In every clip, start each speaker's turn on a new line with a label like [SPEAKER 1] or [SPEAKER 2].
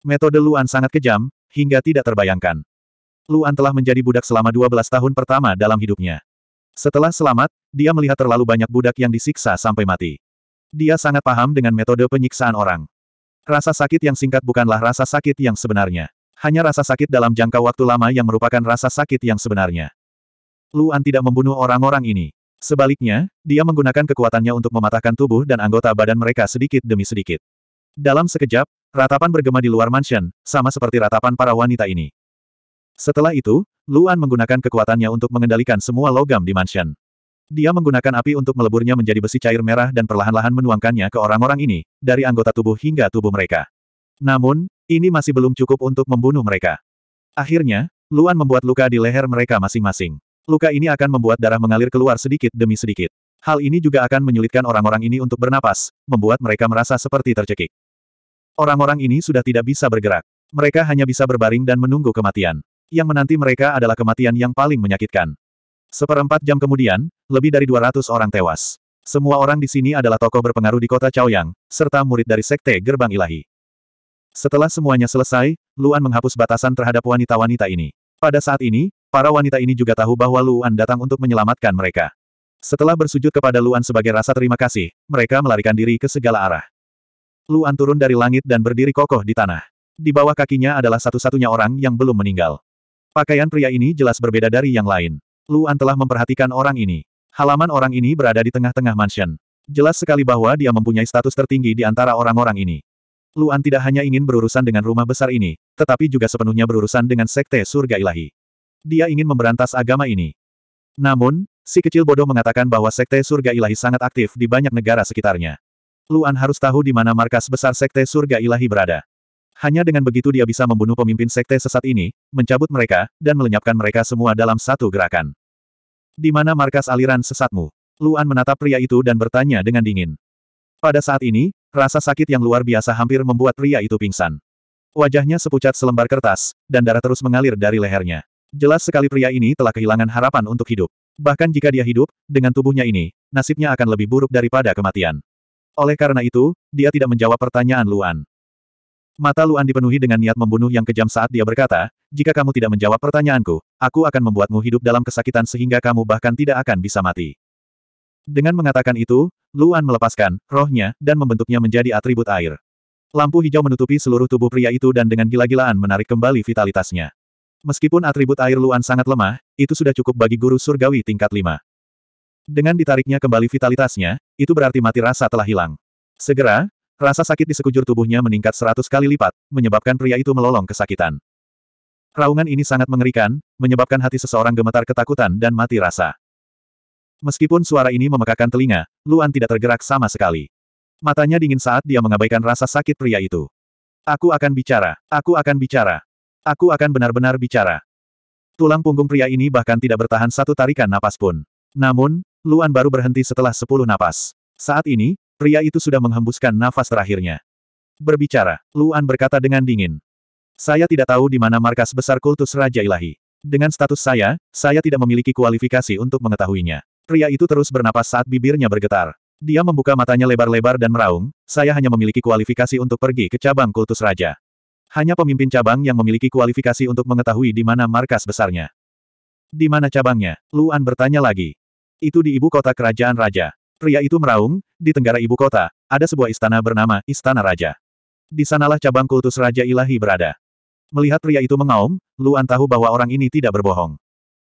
[SPEAKER 1] Metode Luan sangat kejam, hingga tidak terbayangkan. Luan telah menjadi budak selama 12 tahun pertama dalam hidupnya. Setelah selamat, dia melihat terlalu banyak budak yang disiksa sampai mati. Dia sangat paham dengan metode penyiksaan orang. Rasa sakit yang singkat bukanlah rasa sakit yang sebenarnya. Hanya rasa sakit dalam jangka waktu lama yang merupakan rasa sakit yang sebenarnya. Luan tidak membunuh orang-orang ini. Sebaliknya, dia menggunakan kekuatannya untuk mematahkan tubuh dan anggota badan mereka sedikit demi sedikit. Dalam sekejap, ratapan bergema di luar mansion, sama seperti ratapan para wanita ini. Setelah itu, Luan menggunakan kekuatannya untuk mengendalikan semua logam di mansion. Dia menggunakan api untuk meleburnya menjadi besi cair merah dan perlahan-lahan menuangkannya ke orang-orang ini, dari anggota tubuh hingga tubuh mereka. Namun, ini masih belum cukup untuk membunuh mereka. Akhirnya, Luan membuat luka di leher mereka masing-masing. Luka ini akan membuat darah mengalir keluar sedikit demi sedikit. Hal ini juga akan menyulitkan orang-orang ini untuk bernapas, membuat mereka merasa seperti tercekik. Orang-orang ini sudah tidak bisa bergerak. Mereka hanya bisa berbaring dan menunggu kematian. Yang menanti mereka adalah kematian yang paling menyakitkan. Seperempat jam kemudian, lebih dari 200 orang tewas. Semua orang di sini adalah tokoh berpengaruh di kota Chaoyang, serta murid dari Sekte Gerbang Ilahi. Setelah semuanya selesai, Luan menghapus batasan terhadap wanita-wanita ini. Pada saat ini, Para wanita ini juga tahu bahwa Luan datang untuk menyelamatkan mereka. Setelah bersujud kepada Luan sebagai rasa terima kasih, mereka melarikan diri ke segala arah. Luan turun dari langit dan berdiri kokoh di tanah. Di bawah kakinya adalah satu-satunya orang yang belum meninggal. Pakaian pria ini jelas berbeda dari yang lain. Luan telah memperhatikan orang ini. Halaman orang ini berada di tengah-tengah mansion. Jelas sekali bahwa dia mempunyai status tertinggi di antara orang-orang ini. Luan tidak hanya ingin berurusan dengan rumah besar ini, tetapi juga sepenuhnya berurusan dengan sekte surga ilahi. Dia ingin memberantas agama ini. Namun, si kecil bodoh mengatakan bahwa Sekte Surga Ilahi sangat aktif di banyak negara sekitarnya. Luan harus tahu di mana markas besar Sekte Surga Ilahi berada. Hanya dengan begitu dia bisa membunuh pemimpin sekte sesat ini, mencabut mereka, dan melenyapkan mereka semua dalam satu gerakan. Di mana markas aliran sesatmu? Luan menatap pria itu dan bertanya dengan dingin. Pada saat ini, rasa sakit yang luar biasa hampir membuat pria itu pingsan. Wajahnya sepucat selembar kertas, dan darah terus mengalir dari lehernya. Jelas sekali pria ini telah kehilangan harapan untuk hidup. Bahkan jika dia hidup, dengan tubuhnya ini, nasibnya akan lebih buruk daripada kematian. Oleh karena itu, dia tidak menjawab pertanyaan Luan. Mata Luan dipenuhi dengan niat membunuh yang kejam saat dia berkata, jika kamu tidak menjawab pertanyaanku, aku akan membuatmu hidup dalam kesakitan sehingga kamu bahkan tidak akan bisa mati. Dengan mengatakan itu, Luan melepaskan rohnya dan membentuknya menjadi atribut air. Lampu hijau menutupi seluruh tubuh pria itu dan dengan gila-gilaan menarik kembali vitalitasnya. Meskipun atribut air Luan sangat lemah, itu sudah cukup bagi guru surgawi tingkat 5. Dengan ditariknya kembali vitalitasnya, itu berarti mati rasa telah hilang. Segera, rasa sakit di sekujur tubuhnya meningkat seratus kali lipat, menyebabkan pria itu melolong kesakitan. Raungan ini sangat mengerikan, menyebabkan hati seseorang gemetar ketakutan dan mati rasa. Meskipun suara ini memekakan telinga, Luan tidak tergerak sama sekali. Matanya dingin saat dia mengabaikan rasa sakit pria itu. Aku akan bicara, aku akan bicara. Aku akan benar-benar bicara. Tulang punggung pria ini bahkan tidak bertahan satu tarikan napas pun. Namun, Luan baru berhenti setelah sepuluh napas. Saat ini, pria itu sudah menghembuskan nafas terakhirnya. Berbicara, Luan berkata dengan dingin. Saya tidak tahu di mana markas besar kultus Raja Ilahi. Dengan status saya, saya tidak memiliki kualifikasi untuk mengetahuinya. Pria itu terus bernapas saat bibirnya bergetar. Dia membuka matanya lebar-lebar dan meraung, saya hanya memiliki kualifikasi untuk pergi ke cabang kultus raja. Hanya pemimpin cabang yang memiliki kualifikasi untuk mengetahui di mana markas besarnya. Di mana cabangnya? Luan bertanya lagi. Itu di ibu kota kerajaan raja. Pria itu meraung, di tenggara ibu kota, ada sebuah istana bernama Istana Raja. Di sanalah cabang kultus Raja Ilahi berada. Melihat pria itu mengaum, Luan tahu bahwa orang ini tidak berbohong.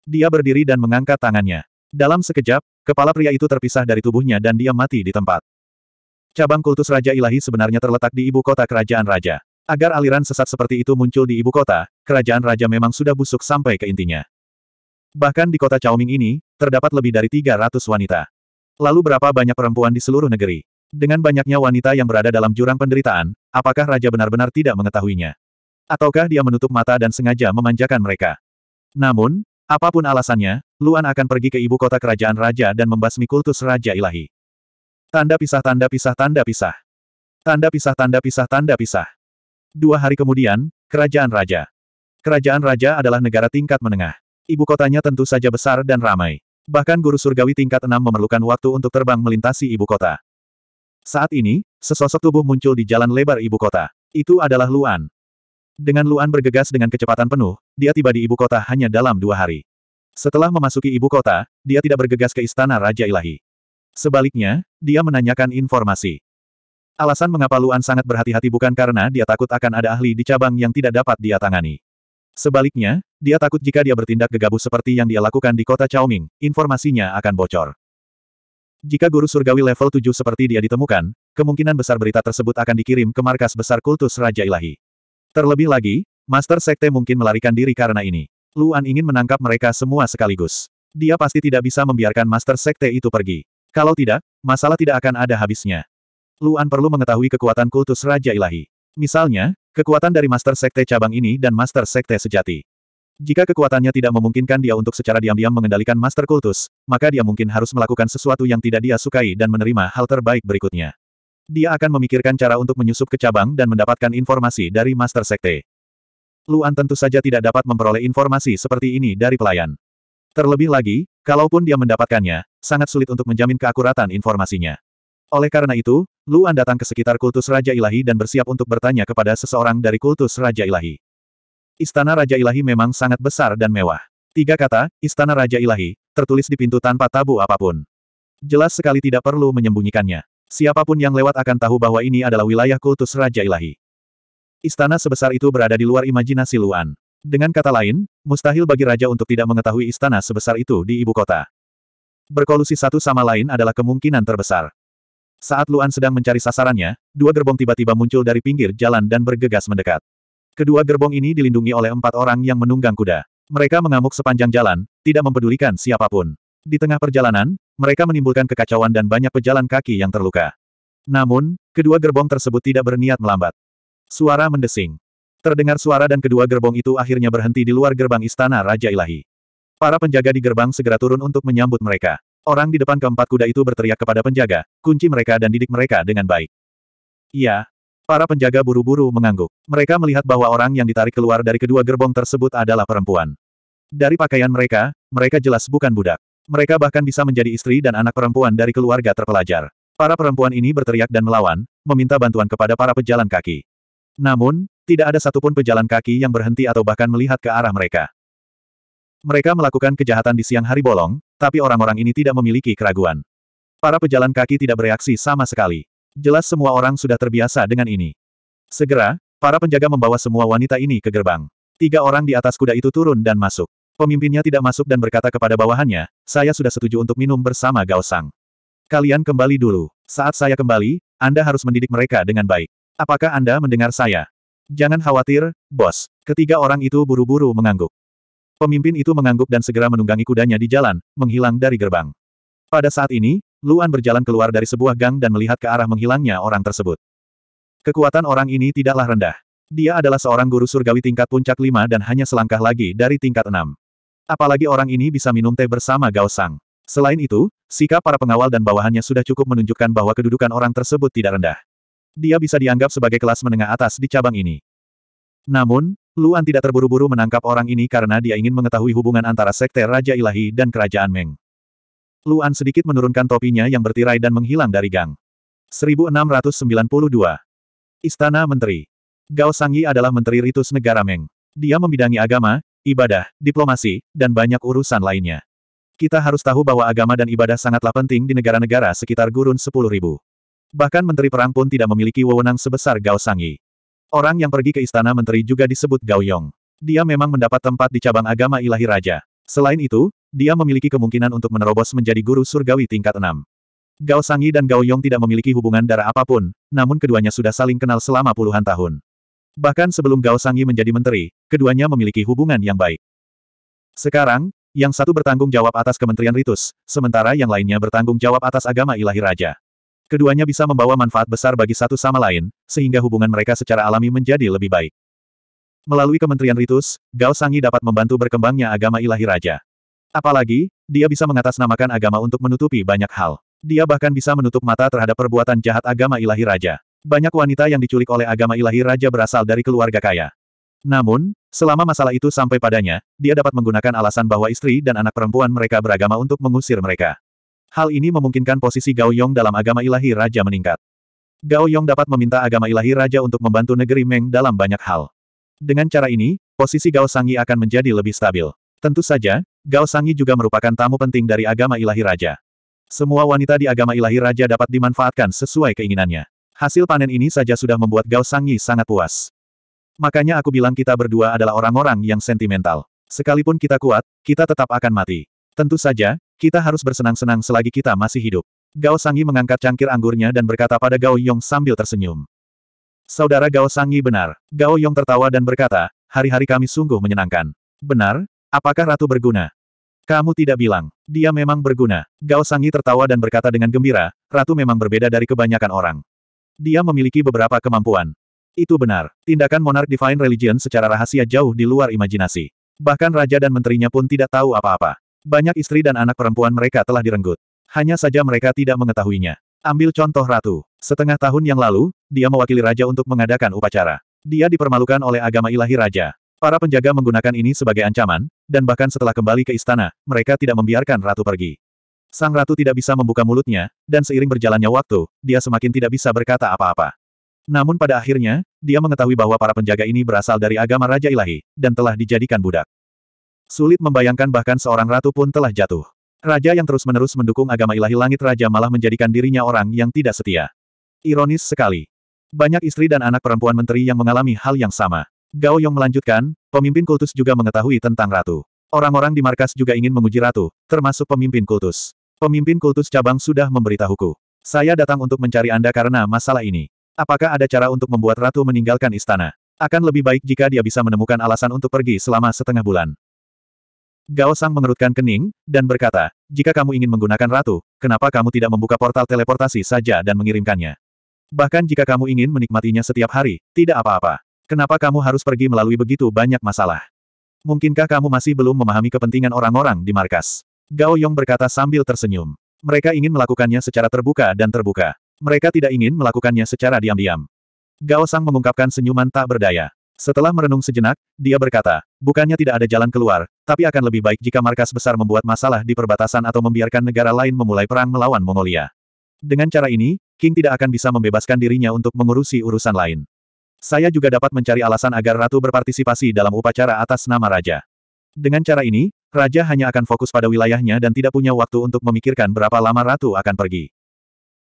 [SPEAKER 1] Dia berdiri dan mengangkat tangannya. Dalam sekejap, kepala pria itu terpisah dari tubuhnya dan dia mati di tempat. Cabang kultus Raja Ilahi sebenarnya terletak di ibu kota kerajaan raja. Agar aliran sesat seperti itu muncul di ibu kota, kerajaan raja memang sudah busuk sampai ke intinya. Bahkan di kota Chaoming ini, terdapat lebih dari 300 wanita. Lalu berapa banyak perempuan di seluruh negeri? Dengan banyaknya wanita yang berada dalam jurang penderitaan, apakah raja benar-benar tidak mengetahuinya? Ataukah dia menutup mata dan sengaja memanjakan mereka? Namun, apa pun alasannya, Luan akan pergi ke ibu kota kerajaan raja dan membasmi kultus raja ilahi. Tanda pisah tanda pisah tanda pisah. Tanda pisah tanda pisah tanda pisah. Dua hari kemudian, Kerajaan Raja. Kerajaan Raja adalah negara tingkat menengah. Ibu kotanya tentu saja besar dan ramai. Bahkan guru surgawi tingkat enam memerlukan waktu untuk terbang melintasi ibu kota. Saat ini, sesosok tubuh muncul di jalan lebar ibu kota. Itu adalah Luan. Dengan Luan bergegas dengan kecepatan penuh, dia tiba di ibu kota hanya dalam dua hari. Setelah memasuki ibu kota, dia tidak bergegas ke istana Raja Ilahi. Sebaliknya, dia menanyakan informasi. Alasan mengapa Luan sangat berhati-hati bukan karena dia takut akan ada ahli di cabang yang tidak dapat dia tangani. Sebaliknya, dia takut jika dia bertindak gegabah seperti yang dia lakukan di kota Chaoming, informasinya akan bocor. Jika guru surgawi level 7 seperti dia ditemukan, kemungkinan besar berita tersebut akan dikirim ke markas besar kultus Raja Ilahi. Terlebih lagi, Master Sekte mungkin melarikan diri karena ini. Luan ingin menangkap mereka semua sekaligus. Dia pasti tidak bisa membiarkan Master Sekte itu pergi. Kalau tidak, masalah tidak akan ada habisnya. Luan perlu mengetahui kekuatan kultus Raja Ilahi. Misalnya, kekuatan dari Master Sekte cabang ini dan Master Sekte sejati. Jika kekuatannya tidak memungkinkan dia untuk secara diam-diam mengendalikan Master Kultus, maka dia mungkin harus melakukan sesuatu yang tidak dia sukai dan menerima hal terbaik berikutnya. Dia akan memikirkan cara untuk menyusup ke cabang dan mendapatkan informasi dari Master Sekte. Luan tentu saja tidak dapat memperoleh informasi seperti ini dari pelayan. Terlebih lagi, kalaupun dia mendapatkannya, sangat sulit untuk menjamin keakuratan informasinya. Oleh karena itu, Luan datang ke sekitar kultus Raja Ilahi dan bersiap untuk bertanya kepada seseorang dari kultus Raja Ilahi. Istana Raja Ilahi memang sangat besar dan mewah. Tiga kata, Istana Raja Ilahi, tertulis di pintu tanpa tabu apa pun. Jelas sekali tidak perlu menyembunyikannya. Siapa pun yang lewat akan tahu bahwa ini adalah wilayah kultus Raja Ilahi. Istana sebesar itu berada di luar imajinasi Luan. Dengan kata lain, mustahil bagi raja untuk tidak mengetahui istana sebesar itu di ibu kota. Berkolusi satu sama lain adalah kemungkinan terbesar. Saat Luan sedang mencari sasarannya, dua gerbong tiba-tiba muncul dari pinggir jalan dan bergegas mendekat. Kedua gerbong ini dilindungi oleh empat orang yang menunggang kuda. Mereka mengamuk sepanjang jalan, tidak mempedulikan siapa pun. Di tengah perjalanan, mereka menimbulkan kekacauan dan banyak pejalan kaki yang terluka. Namun, kedua gerbong tersebut tidak berniat melambat. Suara mendesing. Terdengar suara dan kedua gerbong itu akhirnya berhenti di luar gerbang istana Raja Ilahi. Para penjaga di gerbang segera turun untuk menyambut mereka. Orang di depan keempat kuda itu berteriak kepada penjaga, kunci mereka dan didik mereka dengan baik. Iya. Para penjaga buru-buru mengangguk. Mereka melihat bahwa orang yang ditarik keluar dari kedua gerbong tersebut adalah perempuan. Dari pakaian mereka, mereka jelas bukan budak. Mereka bahkan bisa menjadi istri dan anak perempuan dari keluarga terpelajar. Para perempuan ini berteriak dan melawan, meminta bantuan kepada para pejalan kaki. Namun, tidak ada satupun pejalan kaki yang berhenti atau bahkan melihat ke arah mereka. Mereka melakukan kejahatan di siang hari bolong, tapi orang-orang ini tidak memiliki keraguan. Para pejalan kaki tidak bereaksi sama sekali. Jelas semua orang sudah terbiasa dengan ini. Segera, para penjaga membawa semua wanita ini ke gerbang. Tiga orang di atas kuda itu turun dan masuk. Pemimpinnya tidak masuk dan berkata kepada bawahannya, saya sudah setuju untuk minum bersama Gao Sang. Kalian kembali dulu. Saat saya kembali, Anda harus mendidik mereka dengan baik. Apakah Anda mendengar saya? Jangan khawatir, bos. Ketiga orang itu buru-buru mengangguk. Pemimpin itu mengangguk dan segera menunggangi kudanya di jalan, menghilang dari gerbang. Pada saat ini, Luan berjalan keluar dari sebuah gang dan melihat ke arah menghilangnya orang tersebut. Kekuatan orang ini tidaklah rendah. Dia adalah seorang guru surgawi tingkat puncak lima dan hanya selangkah lagi dari tingkat enam. Apalagi orang ini bisa minum teh bersama Gao Sang. Selain itu, sikap para pengawal dan bawahannya sudah cukup menunjukkan bahwa kedudukan orang tersebut tidak rendah. Dia bisa dianggap sebagai kelas menengah atas di cabang ini. Namun, Luan tidak terburu-buru menangkap orang ini karena dia ingin mengetahui hubungan antara Sekte Raja Ilahi dan Kerajaan Meng. Luan sedikit menurunkan topinya yang bertirai dan menghilang dari gang. 1692. Istana Menteri. Gao Sangyi adalah Menteri Ritus Negara Meng. Dia membidangi agama, ibadah, diplomasi, dan banyak urusan lainnya. Kita harus tahu bahwa agama dan ibadah sangatlah penting di negara-negara sekitar gurun 10.000. Bahkan Menteri Perang pun tidak memiliki wewenang sebesar Gao Sangyi. Orang yang pergi ke Istana Menteri juga disebut Gao Yong. Dia memang mendapat tempat di cabang agama ilahi raja. Selain itu, dia memiliki kemungkinan untuk menerobos menjadi guru surgawi tingkat 6. Gao Sangyi dan Gao Yong tidak memiliki hubungan darah apa pun, namun keduanya sudah saling kenal selama puluhan tahun. Bahkan sebelum Gao Sangyi menjadi menteri, keduanya memiliki hubungan yang baik. Sekarang, yang satu bertanggung jawab atas Kementerian Ritus, sementara yang lainnya bertanggung jawab atas agama ilahi raja. Keduanya bisa membawa manfaat besar bagi satu sama lain, sehingga hubungan mereka secara alami menjadi lebih baik. Melalui Kementerian Ritus, Gao Sangi dapat membantu berkembangnya agama ilahi raja. Apalagi, dia bisa mengatasnamakan agama untuk menutupi banyak hal. Dia bahkan bisa menutup mata terhadap perbuatan jahat agama ilahi raja. Banyak wanita yang diculik oleh agama ilahi raja berasal dari keluarga kaya. Namun, selama masalah itu sampai padanya, dia dapat menggunakan alasan bahwa istri dan anak perempuan mereka beragama untuk mengusir mereka. Hal ini memungkinkan posisi Gao Yong dalam agama ilahi raja meningkat. Gao Yong dapat meminta agama ilahi raja untuk membantu negeri Meng dalam banyak hal. Dengan cara ini, posisi Gao Sangyi akan menjadi lebih stabil. Tentu saja, Gao Sangyi juga merupakan tamu penting dari agama ilahi raja. Semua wanita di agama ilahi raja dapat dimanfaatkan sesuai keinginannya. Hasil panen ini saja sudah membuat Gao Sangyi sangat puas. Makanya aku bilang kita berdua adalah orang-orang yang sentimental. Sekalipun kita kuat, kita tetap akan mati. Tentu saja, kita harus bersenang-senang selagi kita masih hidup. Gao Sangyi mengangkat cangkir anggurnya dan berkata pada Gao Yong sambil tersenyum. Saudara Gao Sangyi benar. Gao Yong tertawa dan berkata, hari-hari kami sungguh menyenangkan. Benar? Apakah ratu berguna? Kamu tidak bilang. Dia memang berguna. Gao Sangyi tertawa dan berkata dengan gembira, ratu memang berbeda dari kebanyakan orang. Dia memiliki beberapa kemampuan. Itu benar. Tindakan Monarch Divine Religion secara rahasia jauh di luar imajinasi. Bahkan raja dan menterinya pun tidak tahu apa-apa. Banyak istri dan anak perempuan mereka telah direnggut. Hanya saja mereka tidak mengetahuinya. Ambil contoh ratu. Setengah tahun yang lalu, dia mewakili raja untuk mengadakan upacara. Dia dipermalukan oleh agama ilahi raja. Para penjaga menggunakan ini sebagai ancaman, dan bahkan setelah kembali ke istana, mereka tidak membiarkan ratu pergi. Sang ratu tidak bisa membuka mulutnya, dan seiring berjalannya waktu, dia semakin tidak bisa berkata apa-apa. Namun pada akhirnya, dia mengetahui bahwa para penjaga ini berasal dari agama Raja Ilahi, dan telah dijadikan budak. Sulit membayangkan bahkan seorang ratu pun telah jatuh. Raja yang terus-menerus mendukung agama ilahi langit raja malah menjadikan dirinya orang yang tidak setia. Ironis sekali. Banyak istri dan anak perempuan menteri yang mengalami hal yang sama. Gao Yong melanjutkan, pemimpin kultus juga mengetahui tentang ratu. Orang-orang di markas juga ingin menguji ratu, termasuk pemimpin kultus. Pemimpin kultus cabang sudah memberitahuku. Saya datang untuk mencari Anda karena masalah ini. Apakah ada cara untuk membuat ratu meninggalkan istana? Akan lebih baik jika dia bisa menemukan alasan untuk pergi selama setengah bulan. Gao Sang mengerutkan kening, dan berkata, jika kamu ingin menggunakan ratu, kenapa kamu tidak membuka portal teleportasi saja dan mengirimkannya? Bahkan jika kamu ingin menikmatinya setiap hari, tidak apa-apa. Kenapa kamu harus pergi melalui begitu banyak masalah? Mungkinkah kamu masih belum memahami kepentingan orang-orang di markas? Gao Yong berkata sambil tersenyum. Mereka ingin melakukannya secara terbuka dan terbuka. Mereka tidak ingin melakukannya secara diam-diam. Gao Sang mengungkapkan senyuman tak berdaya. Setelah merenung sejenak, dia berkata, bukannya tidak ada jalan keluar, tapi akan lebih baik jika markas besar membuat masalah di perbatasan atau membiarkan negara lain memulai perang melawan Mongolia. Dengan cara ini, King tidak akan bisa membebaskan dirinya untuk mengurusi urusan lain. Saya juga dapat mencari alasan agar Ratu berpartisipasi dalam upacara atas nama Raja. Dengan cara ini, Raja hanya akan fokus pada wilayahnya dan tidak punya waktu untuk memikirkan berapa lama Ratu akan pergi.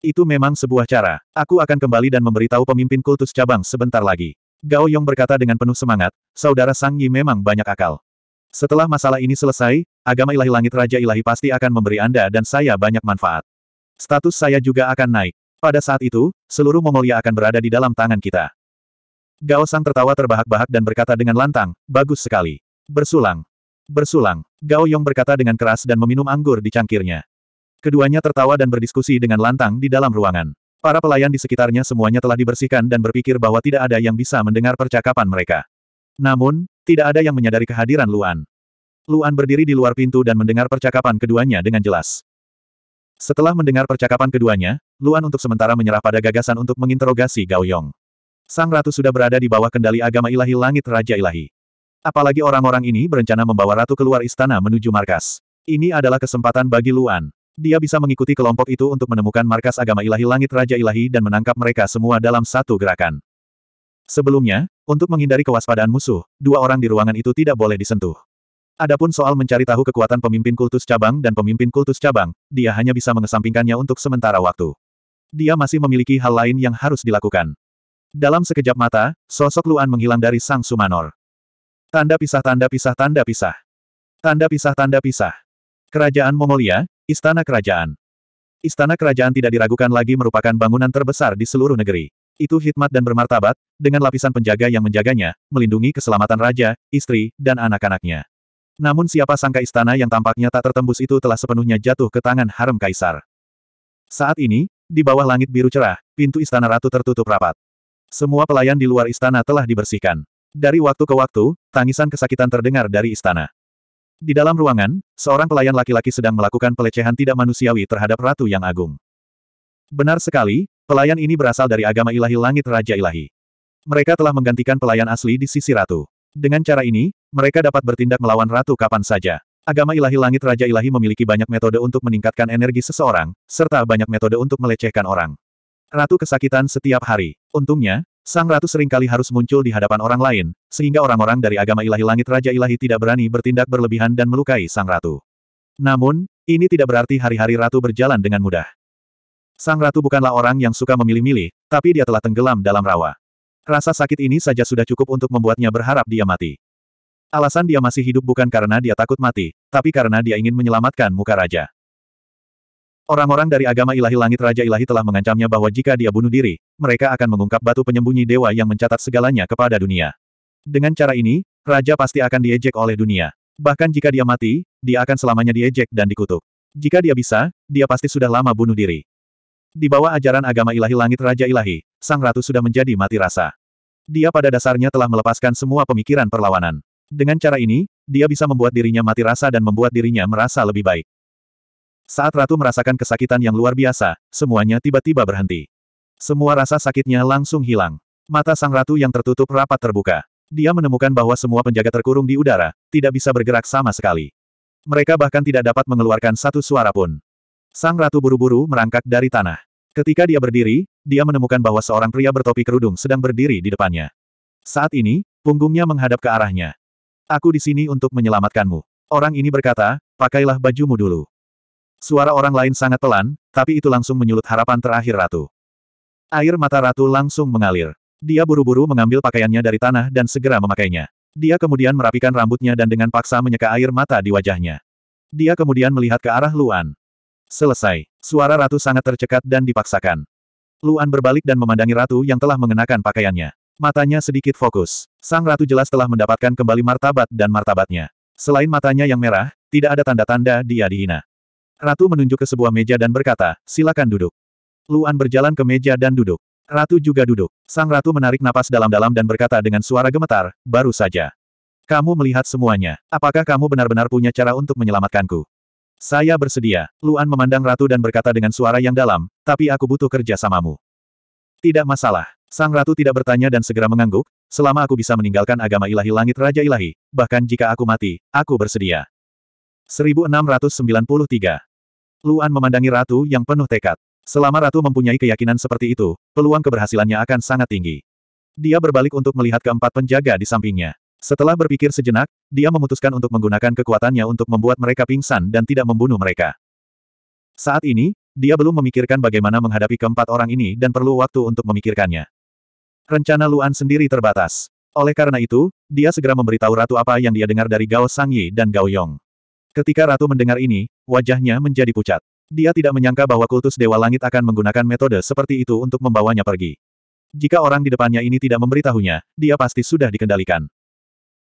[SPEAKER 1] Itu memang sebuah cara. Aku akan kembali dan memberitahu pemimpin kultus cabang sebentar lagi. Gao Yong berkata dengan penuh semangat, saudara Sang Yi memang banyak akal. Setelah masalah ini selesai, agama ilahi langit Raja Ilahi pasti akan memberi Anda dan saya banyak manfaat. Status saya juga akan naik. Pada saat itu, seluruh Mongolia akan berada di dalam tangan kita. Gao Sang tertawa terbahak-bahak dan berkata dengan lantang, bagus sekali. Bersulang. Bersulang. Gao Yong berkata dengan keras dan meminum anggur di cangkirnya. Keduanya tertawa dan berdiskusi dengan lantang di dalam ruangan. Para pelayan di sekitarnya semuanya telah dibersihkan dan berpikir bahwa tidak ada yang bisa mendengar percakapan mereka. Namun, tidak ada yang menyadari kehadiran Luan. Luan berdiri di luar pintu dan mendengar percakapan keduanya dengan jelas. Setelah mendengar percakapan keduanya, Luan untuk sementara menyerah pada gagasan untuk menginterogasi Gao Yong. Sang Ratu sudah berada di bawah kendali agama ilahi langit Raja Ilahi. Apalagi orang-orang ini berencana membawa Ratu keluar istana menuju markas. Ini adalah kesempatan bagi Luan. Dia bisa mengikuti kelompok itu untuk menemukan markas agama ilahi langit Raja Ilahi dan menangkap mereka semua dalam satu gerakan. Sebelumnya, untuk menghindari kewaspadaan musuh, dua orang di ruangan itu tidak boleh disentuh. Adapun soal mencari tahu kekuatan pemimpin kultus cabang dan pemimpin kultus cabang, dia hanya bisa mengesampingkannya untuk sementara waktu. Dia masih memiliki hal lain yang harus dilakukan. Dalam sekejap mata, sosok Luan menghilang dari sang Sumanor. Tanda pisah tanda pisah tanda pisah. Tanda pisah tanda pisah. Kerajaan Mongolia, Istana Kerajaan. Istana Kerajaan tidak diragukan lagi merupakan bangunan terbesar di seluruh negeri. Itu hikmat dan bermartabat, dengan lapisan penjaga yang menjaganya, melindungi keselamatan raja, istri, dan anak-anaknya. Namun siapa sangka istana yang tampaknya tak tertembus itu telah sepenuhnya jatuh ke tangan harem kaisar. Saat ini, di bawah langit biru cerah, pintu istana ratu tertutup rapat. Semua pelayan di luar istana telah dibersihkan. Dari waktu ke waktu, tangisan kesakitan terdengar dari istana. Di dalam ruangan, seorang pelayan laki-laki sedang melakukan pelecehan tidak manusiawi terhadap Ratu yang Agung. Benar sekali, pelayan ini berasal dari agama ilahi langit Raja Ilahi. Mereka telah menggantikan pelayan asli di sisi Ratu. Dengan cara ini, mereka dapat bertindak melawan Ratu kapan saja. Agama ilahi langit Raja Ilahi memiliki banyak metode untuk meningkatkan energi seseorang, serta banyak metode untuk melecehkan orang. Ratu kesakitan setiap hari. Untungnya, Sang Ratu sering kali harus muncul di hadapan orang lain, sehingga orang-orang dari agama ilahi langit Raja Ilahi tidak berani bertindak berlebihan dan melukai Sang Ratu. Namun, ini tidak berarti hari-hari Ratu berjalan dengan mudah. Sang Ratu bukanlah orang yang suka memilih-milih, tapi dia telah tenggelam dalam rawa. Rasa sakit ini saja sudah cukup untuk membuatnya berharap dia mati. Alasan dia masih hidup bukan karena dia takut mati, tapi karena dia ingin menyelamatkan muka raja. Orang-orang dari agama ilahi langit Raja Ilahi telah mengancamnya bahwa jika dia bunuh diri, mereka akan mengungkap batu penyembunyi dewa yang mencatat segalanya kepada dunia. Dengan cara ini, Raja pasti akan diejek oleh dunia. Bahkan jika dia mati, dia akan selamanya diejek dan dikutuk. Jika dia bisa, dia pasti sudah lama bunuh diri. Di bawah ajaran agama ilahi langit Raja Ilahi, Sang Ratu sudah menjadi mati rasa. Dia pada dasarnya telah melepaskan semua pemikiran perlawanan. Dengan cara ini, dia bisa membuat dirinya mati rasa dan membuat dirinya merasa lebih baik. Saat Ratu merasakan kesakitan yang luar biasa, semuanya tiba-tiba berhenti. Semua rasa sakitnya langsung hilang. Mata sang ratu yang tertutup rapat terbuka. Dia menemukan bahwa semua penjaga terkurung di udara, tidak bisa bergerak sama sekali. Mereka bahkan tidak dapat mengeluarkan satu suara pun. Sang ratu buru-buru merangkak dari tanah. Ketika dia berdiri, dia menemukan bahwa seorang pria bertopi kerudung sedang berdiri di depannya. Saat ini, punggungnya menghadap ke arahnya. Aku di sini untuk menyelamatkanmu. Orang ini berkata, pakailah bajumu dulu. Suara orang lain sangat pelan, tapi itu langsung menyulut harapan terakhir ratu. Air mata ratu langsung mengalir. Dia buru-buru mengambil pakaiannya dari tanah dan segera memakainya. Dia kemudian merapikan rambutnya dan dengan paksa menyeka air mata di wajahnya. Dia kemudian melihat ke arah Luan. Selesai. Suara ratu sangat tercekat dan dipaksakan. Luan berbalik dan memandangi ratu yang telah mengenakan pakaiannya. Matanya sedikit fokus. Sang ratu jelas telah mendapatkan kembali martabat dan martabatnya. Selain matanya yang merah, tidak ada tanda-tanda dia dihina. Ratu menunjuk ke sebuah meja dan berkata, silakan duduk. Luan berjalan ke meja dan duduk. Ratu juga duduk. Sang ratu menarik napas dalam-dalam dan berkata dengan suara gemetar, baru saja. Kamu melihat semuanya. Apakah kamu benar-benar punya cara untuk menyelamatkanku? Saya bersedia. Luan memandang ratu dan berkata dengan suara yang dalam, tapi aku butuh kerja samamu. Tidak masalah. Sang ratu tidak bertanya dan segera mengangguk, selama aku bisa meninggalkan agama ilahi langit Raja Ilahi, bahkan jika aku mati, aku bersedia. 1693 Luan memandangi ratu yang penuh tekad. Selama ratu mempunyai keyakinan seperti itu, peluang keberhasilannya akan sangat tinggi. Dia berbalik untuk melihat keempat penjaga di sampingnya. Setelah berpikir sejenak, dia memutuskan untuk menggunakan kekuatannya untuk membuat mereka pingsan dan tidak membunuh mereka. Saat ini, dia belum memikirkan bagaimana menghadapi keempat orang ini dan perlu waktu untuk memikirkannya. Rencana Luan sendiri terbatas. Oleh karena itu, dia segera memberitahu ratu apa yang dia dengar dari Gao Sangyi dan Gao Yong. Ketika ratu mendengar ini, wajahnya menjadi pucat. Dia tidak menyangka bahwa kultus Dewa Langit akan menggunakan metode seperti itu untuk membawanya pergi. Jika orang di depannya ini tidak memberitahunya, dia pasti sudah dikendalikan.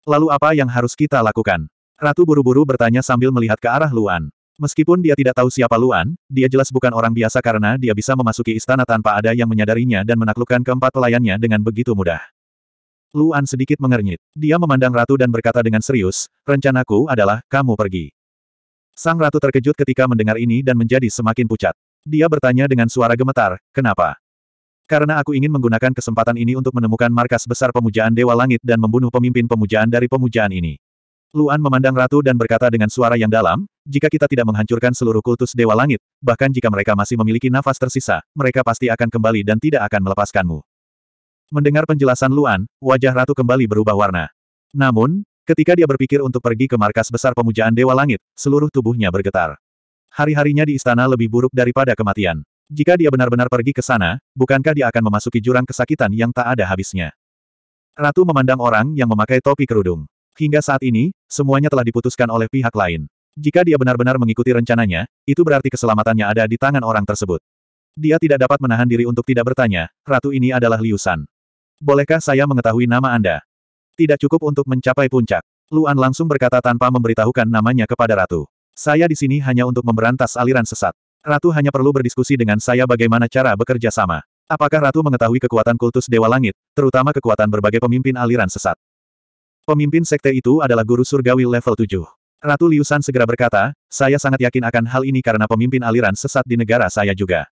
[SPEAKER 1] Lalu apa yang harus kita lakukan? Ratu buru-buru bertanya sambil melihat ke arah Luan. Meskipun dia tidak tahu siapa Luan, dia jelas bukan orang biasa karena dia bisa memasuki istana tanpa ada yang menyadarinya dan menaklukkan keempat pelayannya dengan begitu mudah. Luan sedikit mengernyit. Dia memandang ratu dan berkata dengan serius, rencanaku adalah, kamu pergi. Sang ratu terkejut ketika mendengar ini dan menjadi semakin pucat. Dia bertanya dengan suara gemetar, kenapa? Karena aku ingin menggunakan kesempatan ini untuk menemukan markas besar pemujaan Dewa Langit dan membunuh pemimpin pemujaan dari pemujaan ini. Luan memandang ratu dan berkata dengan suara yang dalam, jika kita tidak menghancurkan seluruh kultus Dewa Langit, bahkan jika mereka masih memiliki nafas tersisa, mereka pasti akan kembali dan tidak akan melepaskanmu. Mendengar penjelasan Luan, wajah ratu kembali berubah warna. Namun, ketika dia berpikir untuk pergi ke markas besar pemujaan Dewa Langit, seluruh tubuhnya bergetar. Hari-harinya di istana lebih buruk daripada kematian. Jika dia benar-benar pergi ke sana, bukankah dia akan memasuki jurang kesakitan yang tak ada habisnya? Ratu memandang orang yang memakai topi kerudung. Hingga saat ini, semuanya telah diputuskan oleh pihak lain. Jika dia benar-benar mengikuti rencananya, itu berarti keselamatannya ada di tangan orang tersebut. Dia tidak dapat menahan diri untuk tidak bertanya, ratu ini adalah Liusan. Bolehkah saya mengetahui nama Anda? Tidak cukup untuk mencapai puncak. Luan langsung berkata tanpa memberitahukan namanya kepada Ratu. Saya di sini hanya untuk memberantas aliran sesat. Ratu hanya perlu berdiskusi dengan saya bagaimana cara bekerja sama. Apakah Ratu mengetahui kekuatan kultus Dewa Langit, terutama kekuatan berbagai pemimpin aliran sesat? Pemimpin sekte itu adalah guru surgawi level 7. Ratu Liusan segera berkata, saya sangat yakin akan hal ini karena pemimpin aliran sesat di negara saya juga.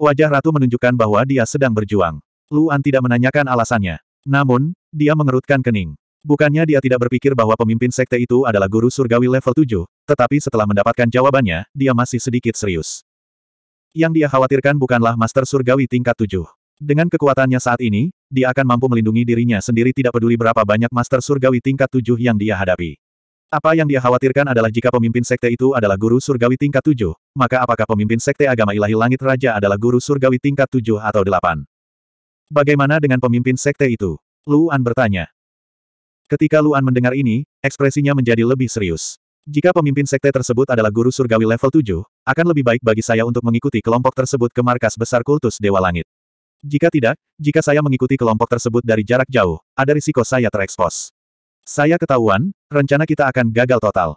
[SPEAKER 1] Wajah Ratu menunjukkan bahwa dia sedang berjuang. Luan tidak menanyakan alasannya. Namun, dia mengerutkan kening. Bukannya dia tidak berpikir bahwa pemimpin sekte itu adalah guru surgawi level 7, tetapi setelah mendapatkan jawabannya, dia masih sedikit serius. Yang dia khawatirkan bukanlah master surgawi tingkat 7. Dengan kekuatannya saat ini, dia akan mampu melindungi dirinya sendiri tidak peduli berapa banyak master surgawi tingkat tujuh yang dia hadapi. Apa yang dia khawatirkan adalah jika pemimpin sekte itu adalah guru surgawi tingkat tujuh, maka apakah pemimpin sekte agama ilahi langit raja adalah guru surgawi tingkat tujuh atau delapan? Bagaimana dengan pemimpin sekte itu? Luan bertanya. Ketika Luan mendengar ini, ekspresinya menjadi lebih serius. Jika pemimpin sekte tersebut adalah guru surgawi level 7, akan lebih baik bagi saya untuk mengikuti kelompok tersebut ke markas besar kultus Dewa Langit. Jika tidak, jika saya mengikuti kelompok tersebut dari jarak jauh, ada risiko saya terekspos. Saya ketahuan, rencana kita akan gagal total.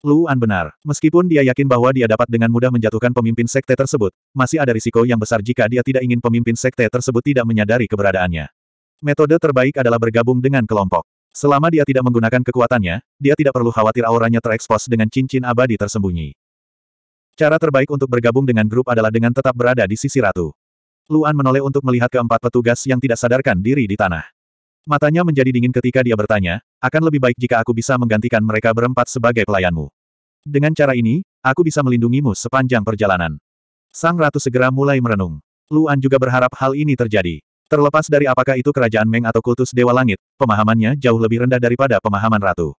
[SPEAKER 1] Luan benar. Meskipun dia yakin bahwa dia dapat dengan mudah menjatuhkan pemimpin sekte tersebut, masih ada risiko yang besar jika dia tidak ingin pemimpin sekte tersebut tidak menyadari keberadaannya. Metode terbaik adalah bergabung dengan kelompok. Selama dia tidak menggunakan kekuatannya, dia tidak perlu khawatir auranya terekspos dengan cincin abadi tersembunyi. Cara terbaik untuk bergabung dengan grup adalah dengan tetap berada di sisi ratu. Luan menoleh untuk melihat keempat petugas yang tidak sadarkan diri di tanah. Matanya menjadi dingin ketika dia bertanya, akan lebih baik jika aku bisa menggantikan mereka berempat sebagai pelayanmu. Dengan cara ini, aku bisa melindungimu sepanjang perjalanan. Sang ratu segera mulai merenung. Luan juga berharap hal ini terjadi. Terlepas dari apakah itu kerajaan Meng atau kultus Dewa Langit, pemahamannya jauh lebih rendah daripada pemahaman ratu.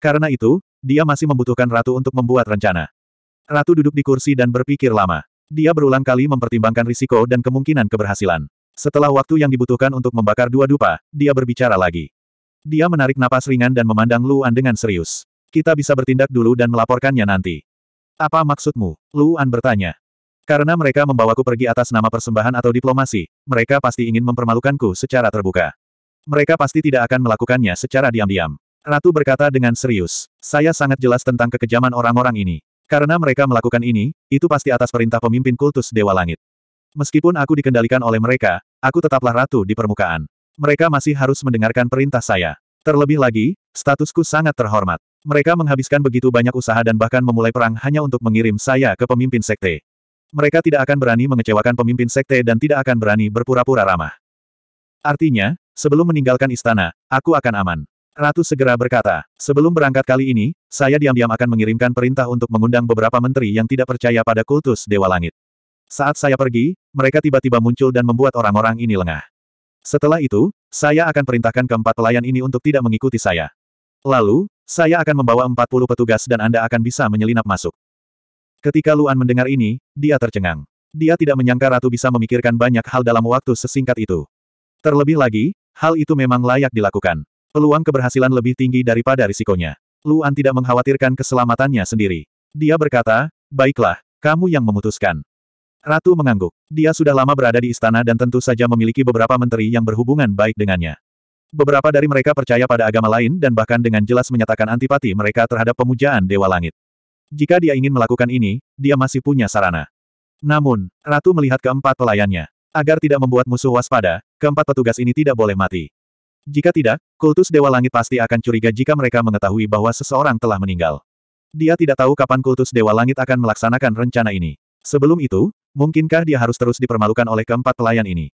[SPEAKER 1] Karena itu, dia masih membutuhkan ratu untuk membuat rencana. Ratu duduk di kursi dan berpikir lama. Dia berulang kali mempertimbangkan risiko dan kemungkinan keberhasilan. Setelah waktu yang dibutuhkan untuk membakar dua dupa, dia berbicara lagi. Dia menarik napas ringan dan memandang Luan dengan serius. Kita bisa bertindak dulu dan melaporkannya nanti. Apa maksudmu? Luan bertanya. Karena mereka membawaku pergi atas nama persembahan atau diplomasi, mereka pasti ingin mempermalukanku secara terbuka. Mereka pasti tidak akan melakukannya secara diam-diam. Ratu berkata dengan serius, saya sangat jelas tentang kekejaman orang-orang ini. Karena mereka melakukan ini, itu pasti atas perintah pemimpin kultus Dewa Langit. Meskipun aku dikendalikan oleh mereka, aku tetaplah ratu di permukaan. Mereka masih harus mendengarkan perintah saya. Terlebih lagi, statusku sangat terhormat. Mereka menghabiskan begitu banyak usaha dan bahkan memulai perang hanya untuk mengirim saya ke pemimpin sekte. Mereka tidak akan berani mengecewakan pemimpin sekte dan tidak akan berani berpura-pura ramah. Artinya, sebelum meninggalkan istana, aku akan aman. Ratu segera berkata, sebelum berangkat kali ini, saya diam-diam akan mengirimkan perintah untuk mengundang beberapa menteri yang tidak percaya pada kultus Dewa Langit. Saat saya pergi, mereka tiba-tiba muncul dan membuat orang-orang ini lengah. Setelah itu, saya akan perintahkan keempat pelayan ini untuk tidak mengikuti saya. Lalu, saya akan membawa 40 petugas dan Anda akan bisa menyelinap masuk. Ketika Luan mendengar ini, dia tercengang. Dia tidak menyangka Ratu bisa memikirkan banyak hal dalam waktu sesingkat itu. Terlebih lagi, hal itu memang layak dilakukan. Peluang keberhasilan lebih tinggi daripada risikonya. Luan tidak mengkhawatirkan keselamatannya sendiri. Dia berkata, baiklah, kamu yang memutuskan. Ratu mengangguk. Dia sudah lama berada di istana dan tentu saja memiliki beberapa menteri yang berhubungan baik dengannya. Beberapa dari mereka percaya pada agama lain dan bahkan dengan jelas menyatakan antipati mereka terhadap pemujaan Dewa Langit. Jika dia ingin melakukan ini, dia masih punya sarana. Namun, Ratu melihat keempat pelayannya. Agar tidak membuat musuh waspada, keempat petugas ini tidak boleh mati. Jika tidak, kultus Dewa Langit pasti akan curiga jika mereka mengetahui bahwa seseorang telah meninggal. Dia tidak tahu kapan kultus Dewa Langit akan melaksanakan rencana ini. Sebelum itu, mungkinkah dia harus terus dipermalukan oleh keempat pelayan ini?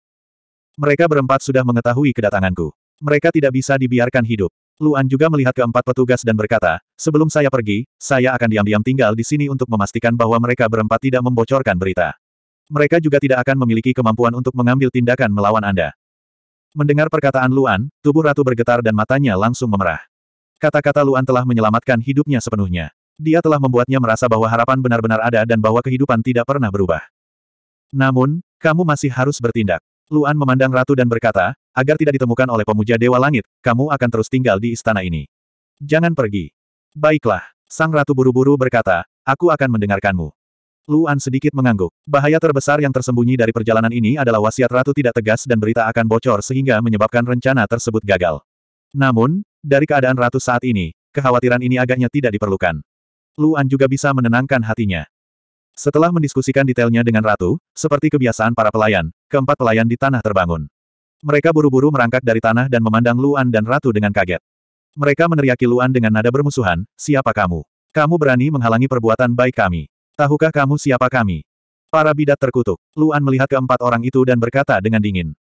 [SPEAKER 1] Mereka berempat sudah mengetahui kedatanganku. Mereka tidak bisa dibiarkan hidup. Luan juga melihat keempat petugas dan berkata, sebelum saya pergi, saya akan diam-diam tinggal di sini untuk memastikan bahwa mereka berempat tidak membocorkan berita. Mereka juga tidak akan memiliki kemampuan untuk mengambil tindakan melawan Anda. Mendengar perkataan Luan, tubuh ratu bergetar dan matanya langsung memerah. Kata-kata Luan telah menyelamatkan hidupnya sepenuhnya. Dia telah membuatnya merasa bahwa harapan benar-benar ada dan bahwa kehidupan tidak pernah berubah. Namun, kamu masih harus bertindak. Luan memandang ratu dan berkata, agar tidak ditemukan oleh pemuja Dewa Langit, kamu akan terus tinggal di istana ini. Jangan pergi. Baiklah, sang ratu buru-buru berkata, aku akan mendengarkanmu. Luan sedikit mengangguk. Bahaya terbesar yang tersembunyi dari perjalanan ini adalah wasiat ratu tidak tegas dan berita akan bocor sehingga menyebabkan rencana tersebut gagal. Namun, dari keadaan ratu saat ini, kekhawatiran ini agaknya tidak diperlukan. Luan juga bisa menenangkan hatinya. Setelah mendiskusikan detailnya dengan ratu, seperti kebiasaan para pelayan, keempat pelayan di tanah terbangun. Mereka buru-buru merangkak dari tanah dan memandang Luan dan ratu dengan kaget. Mereka meneriaki Luan dengan nada bermusuhan, siapa kamu? Kamu berani menghalangi perbuatan baik kami. Tahukah kamu siapa kami? Para bidat terkutuk. Luan melihat keempat orang itu dan berkata dengan dingin.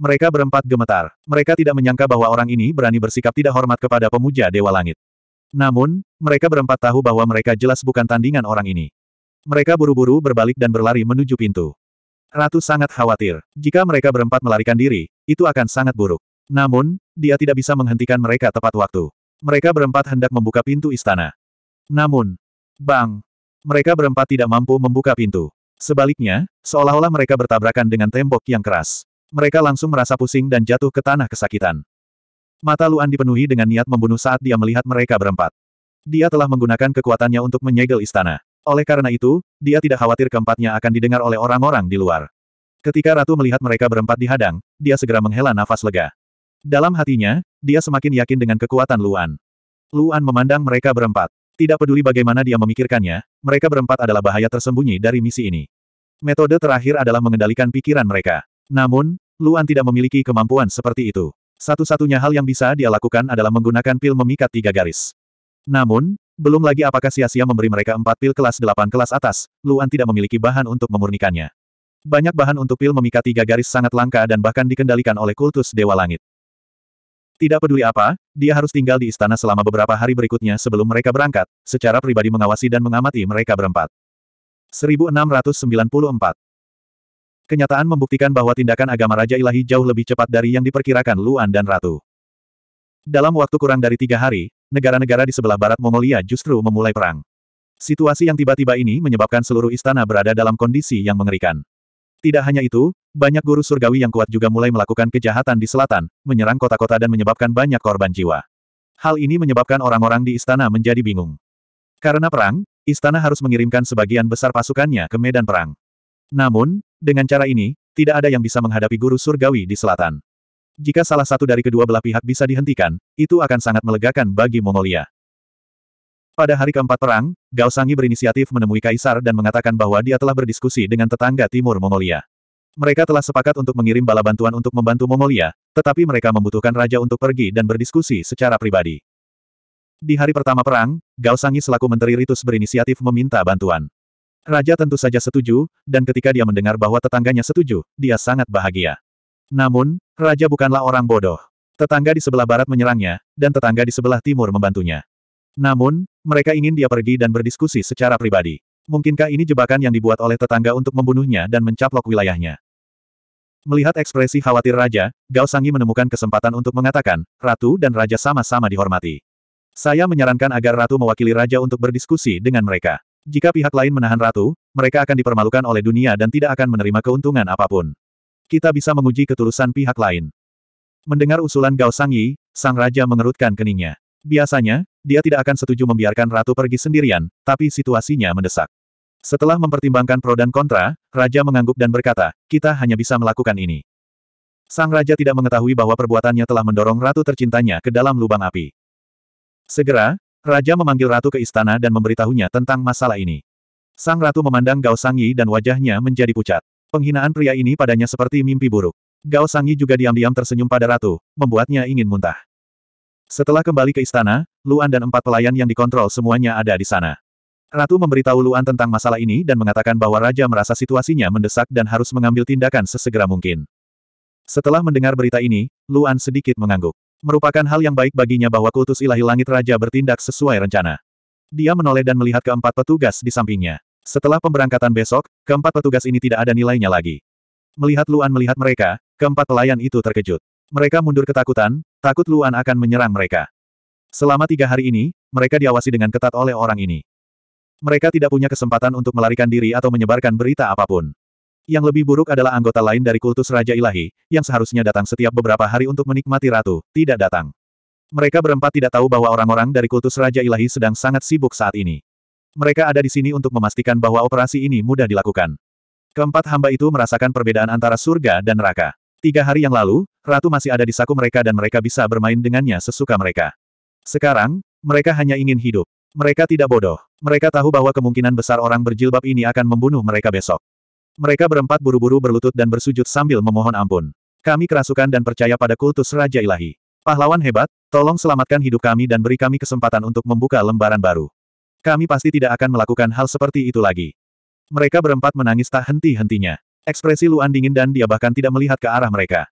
[SPEAKER 1] Mereka berempat gemetar. Mereka tidak menyangka bahwa orang ini berani bersikap tidak hormat kepada pemuja Dewa Langit. Namun, mereka berempat tahu bahwa mereka jelas bukan tandingan orang ini. Mereka buru-buru berbalik dan berlari menuju pintu. Ratu sangat khawatir. Jika mereka berempat melarikan diri, itu akan sangat buruk. Namun, dia tidak bisa menghentikan mereka tepat waktu. Mereka berempat hendak membuka pintu istana. Namun, bang, mereka berempat tidak mampu membuka pintu. Sebaliknya, seolah-olah mereka bertabrakan dengan tembok yang keras. Mereka langsung merasa pusing dan jatuh ke tanah kesakitan. Mata Luan dipenuhi dengan niat membunuh saat dia melihat mereka berempat. Dia telah menggunakan kekuatannya untuk menyegel istana. Oleh karena itu, dia tidak khawatir keempatnya akan didengar oleh orang-orang di luar. Ketika Ratu melihat mereka berempat dihadang, dia segera menghela nafas lega. Dalam hatinya, dia semakin yakin dengan kekuatan Luan. Luan memandang mereka berempat. Tidak peduli bagaimana dia memikirkannya, mereka berempat adalah bahaya tersembunyi dari misi ini. Metode terakhir adalah mengendalikan pikiran mereka. Namun, Luan tidak memiliki kemampuan seperti itu. Satu-satunya hal yang bisa dia lakukan adalah menggunakan pil memikat tiga garis. Namun, belum lagi apakah sia-sia memberi mereka empat pil kelas delapan kelas atas, Luan tidak memiliki bahan untuk memurnikannya. Banyak bahan untuk pil memikat tiga garis sangat langka dan bahkan dikendalikan oleh kultus Dewa Langit. Tidak peduli apa, dia harus tinggal di istana selama beberapa hari berikutnya sebelum mereka berangkat, secara pribadi mengawasi dan mengamati mereka berempat. 1694 Kenyataan membuktikan bahwa tindakan agama Raja Ilahi jauh lebih cepat dari yang diperkirakan Luan dan Ratu. Dalam waktu kurang dari tiga hari, negara-negara di sebelah barat Mongolia justru memulai perang. Situasi yang tiba-tiba ini menyebabkan seluruh istana berada dalam kondisi yang mengerikan. Tidak hanya itu, banyak guru surgawi yang kuat juga mulai melakukan kejahatan di selatan, menyerang kota-kota dan menyebabkan banyak korban jiwa. Hal ini menyebabkan orang-orang di istana menjadi bingung. Karena perang, istana harus mengirimkan sebagian besar pasukannya ke medan perang. Namun, dengan cara ini, tidak ada yang bisa menghadapi guru surgawi di selatan. Jika salah satu dari kedua belah pihak bisa dihentikan, itu akan sangat melegakan bagi Mongolia. Pada hari keempat perang, Gao Sangi berinisiatif menemui Kaisar dan mengatakan bahwa dia telah berdiskusi dengan tetangga timur Mongolia. Mereka telah sepakat untuk mengirim bala bantuan untuk membantu Mongolia, tetapi mereka membutuhkan raja untuk pergi dan berdiskusi secara pribadi. Di hari pertama perang, Gao Sangi selaku Menteri Ritus berinisiatif meminta bantuan. Raja tentu saja setuju, dan ketika dia mendengar bahwa tetangganya setuju, dia sangat bahagia. Namun, Raja bukanlah orang bodoh. Tetangga di sebelah barat menyerangnya, dan tetangga di sebelah timur membantunya. Namun, mereka ingin dia pergi dan berdiskusi secara pribadi. Mungkinkah ini jebakan yang dibuat oleh tetangga untuk membunuhnya dan mencaplok wilayahnya? Melihat ekspresi khawatir Raja, Gao Sangi menemukan kesempatan untuk mengatakan, Ratu dan Raja sama-sama dihormati. Saya menyarankan agar Ratu mewakili Raja untuk berdiskusi dengan mereka. Jika pihak lain menahan Ratu, mereka akan dipermalukan oleh dunia dan tidak akan menerima keuntungan apa pun. Kita bisa menguji ketulusan pihak lain. Mendengar usulan Gao Sangyi, sang raja mengerutkan keningnya. Biasanya, dia tidak akan setuju membiarkan ratu pergi sendirian, tapi situasinya mendesak. Setelah mempertimbangkan pro dan kontra, raja mengangguk dan berkata, kita hanya bisa melakukan ini. Sang raja tidak mengetahui bahwa perbuatannya telah mendorong ratu tercintanya ke dalam lubang api. Segera, raja memanggil ratu ke istana dan memberitahunya tentang masalah ini. Sang ratu memandang Gao Sangyi dan wajahnya menjadi pucat. Penghinaan pria ini padanya seperti mimpi buruk. Gao Sangi juga diam-diam tersenyum pada ratu, membuatnya ingin muntah. Setelah kembali ke istana, Luan dan empat pelayan yang dikontrol semuanya ada di sana. Ratu memberitahu Luan tentang masalah ini dan mengatakan bahwa raja merasa situasinya mendesak dan harus mengambil tindakan sesegera mungkin. Setelah mendengar berita ini, Luan sedikit mengangguk. Merupakan hal yang baik baginya bahwa kultus ilahi langit raja bertindak sesuai rencana. Dia menoleh dan melihat keempat petugas di sampingnya. Setelah pemberangkatan besok, keempat petugas ini tidak ada nilainya lagi. Melihat Luan melihat mereka, keempat pelayan itu terkejut. Mereka mundur ketakutan, takut Luan akan menyerang mereka. Selama tiga hari ini, mereka diawasi dengan ketat oleh orang ini. Mereka tidak punya kesempatan untuk melarikan diri atau menyebarkan berita apa pun. Yang lebih buruk adalah anggota lain dari kultus Raja Ilahi, yang seharusnya datang setiap beberapa hari untuk menikmati ratu, tidak datang. Mereka berempat tidak tahu bahwa orang-orang dari kultus Raja Ilahi sedang sangat sibuk saat ini. Mereka ada di sini untuk memastikan bahwa operasi ini mudah dilakukan. Keempat hamba itu merasakan perbedaan antara surga dan neraka. Tiga hari yang lalu, Ratu masih ada di saku mereka dan mereka bisa bermain dengannya sesuka mereka. Sekarang, mereka hanya ingin hidup. Mereka tidak bodoh. Mereka tahu bahwa kemungkinan besar orang berjilbab ini akan membunuh mereka besok. Mereka berempat buru-buru berlutut dan bersujud sambil memohon ampun. Kami kerasukan dan percaya pada kultus Raja Ilahi. Pahlawan hebat, tolong selamatkan hidup kami dan beri kami kesempatan untuk membuka lembaran baru. Kami pasti tidak akan melakukan hal seperti itu lagi. Mereka berempat menangis tak henti-hentinya. Ekspresi Luan dingin dan dia bahkan tidak melihat ke arah mereka.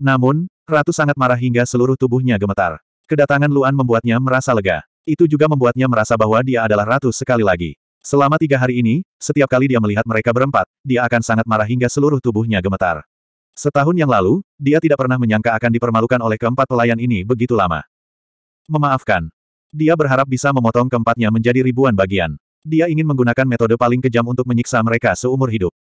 [SPEAKER 1] Namun, Ratu sangat marah hingga seluruh tubuhnya gemetar. Kedatangan Luan membuatnya merasa lega. Itu juga membuatnya merasa bahwa dia adalah ratu sekali lagi. Selama tiga hari ini, setiap kali dia melihat mereka berempat, dia akan sangat marah hingga seluruh tubuhnya gemetar. Setahun yang lalu, dia tidak pernah menyangka akan dipermalukan oleh keempat pelayan ini begitu lama. Memaafkan. Dia berharap bisa memotong keempatnya menjadi ribuan bagian. Dia ingin menggunakan metode paling kejam untuk menyiksa mereka seumur hidup.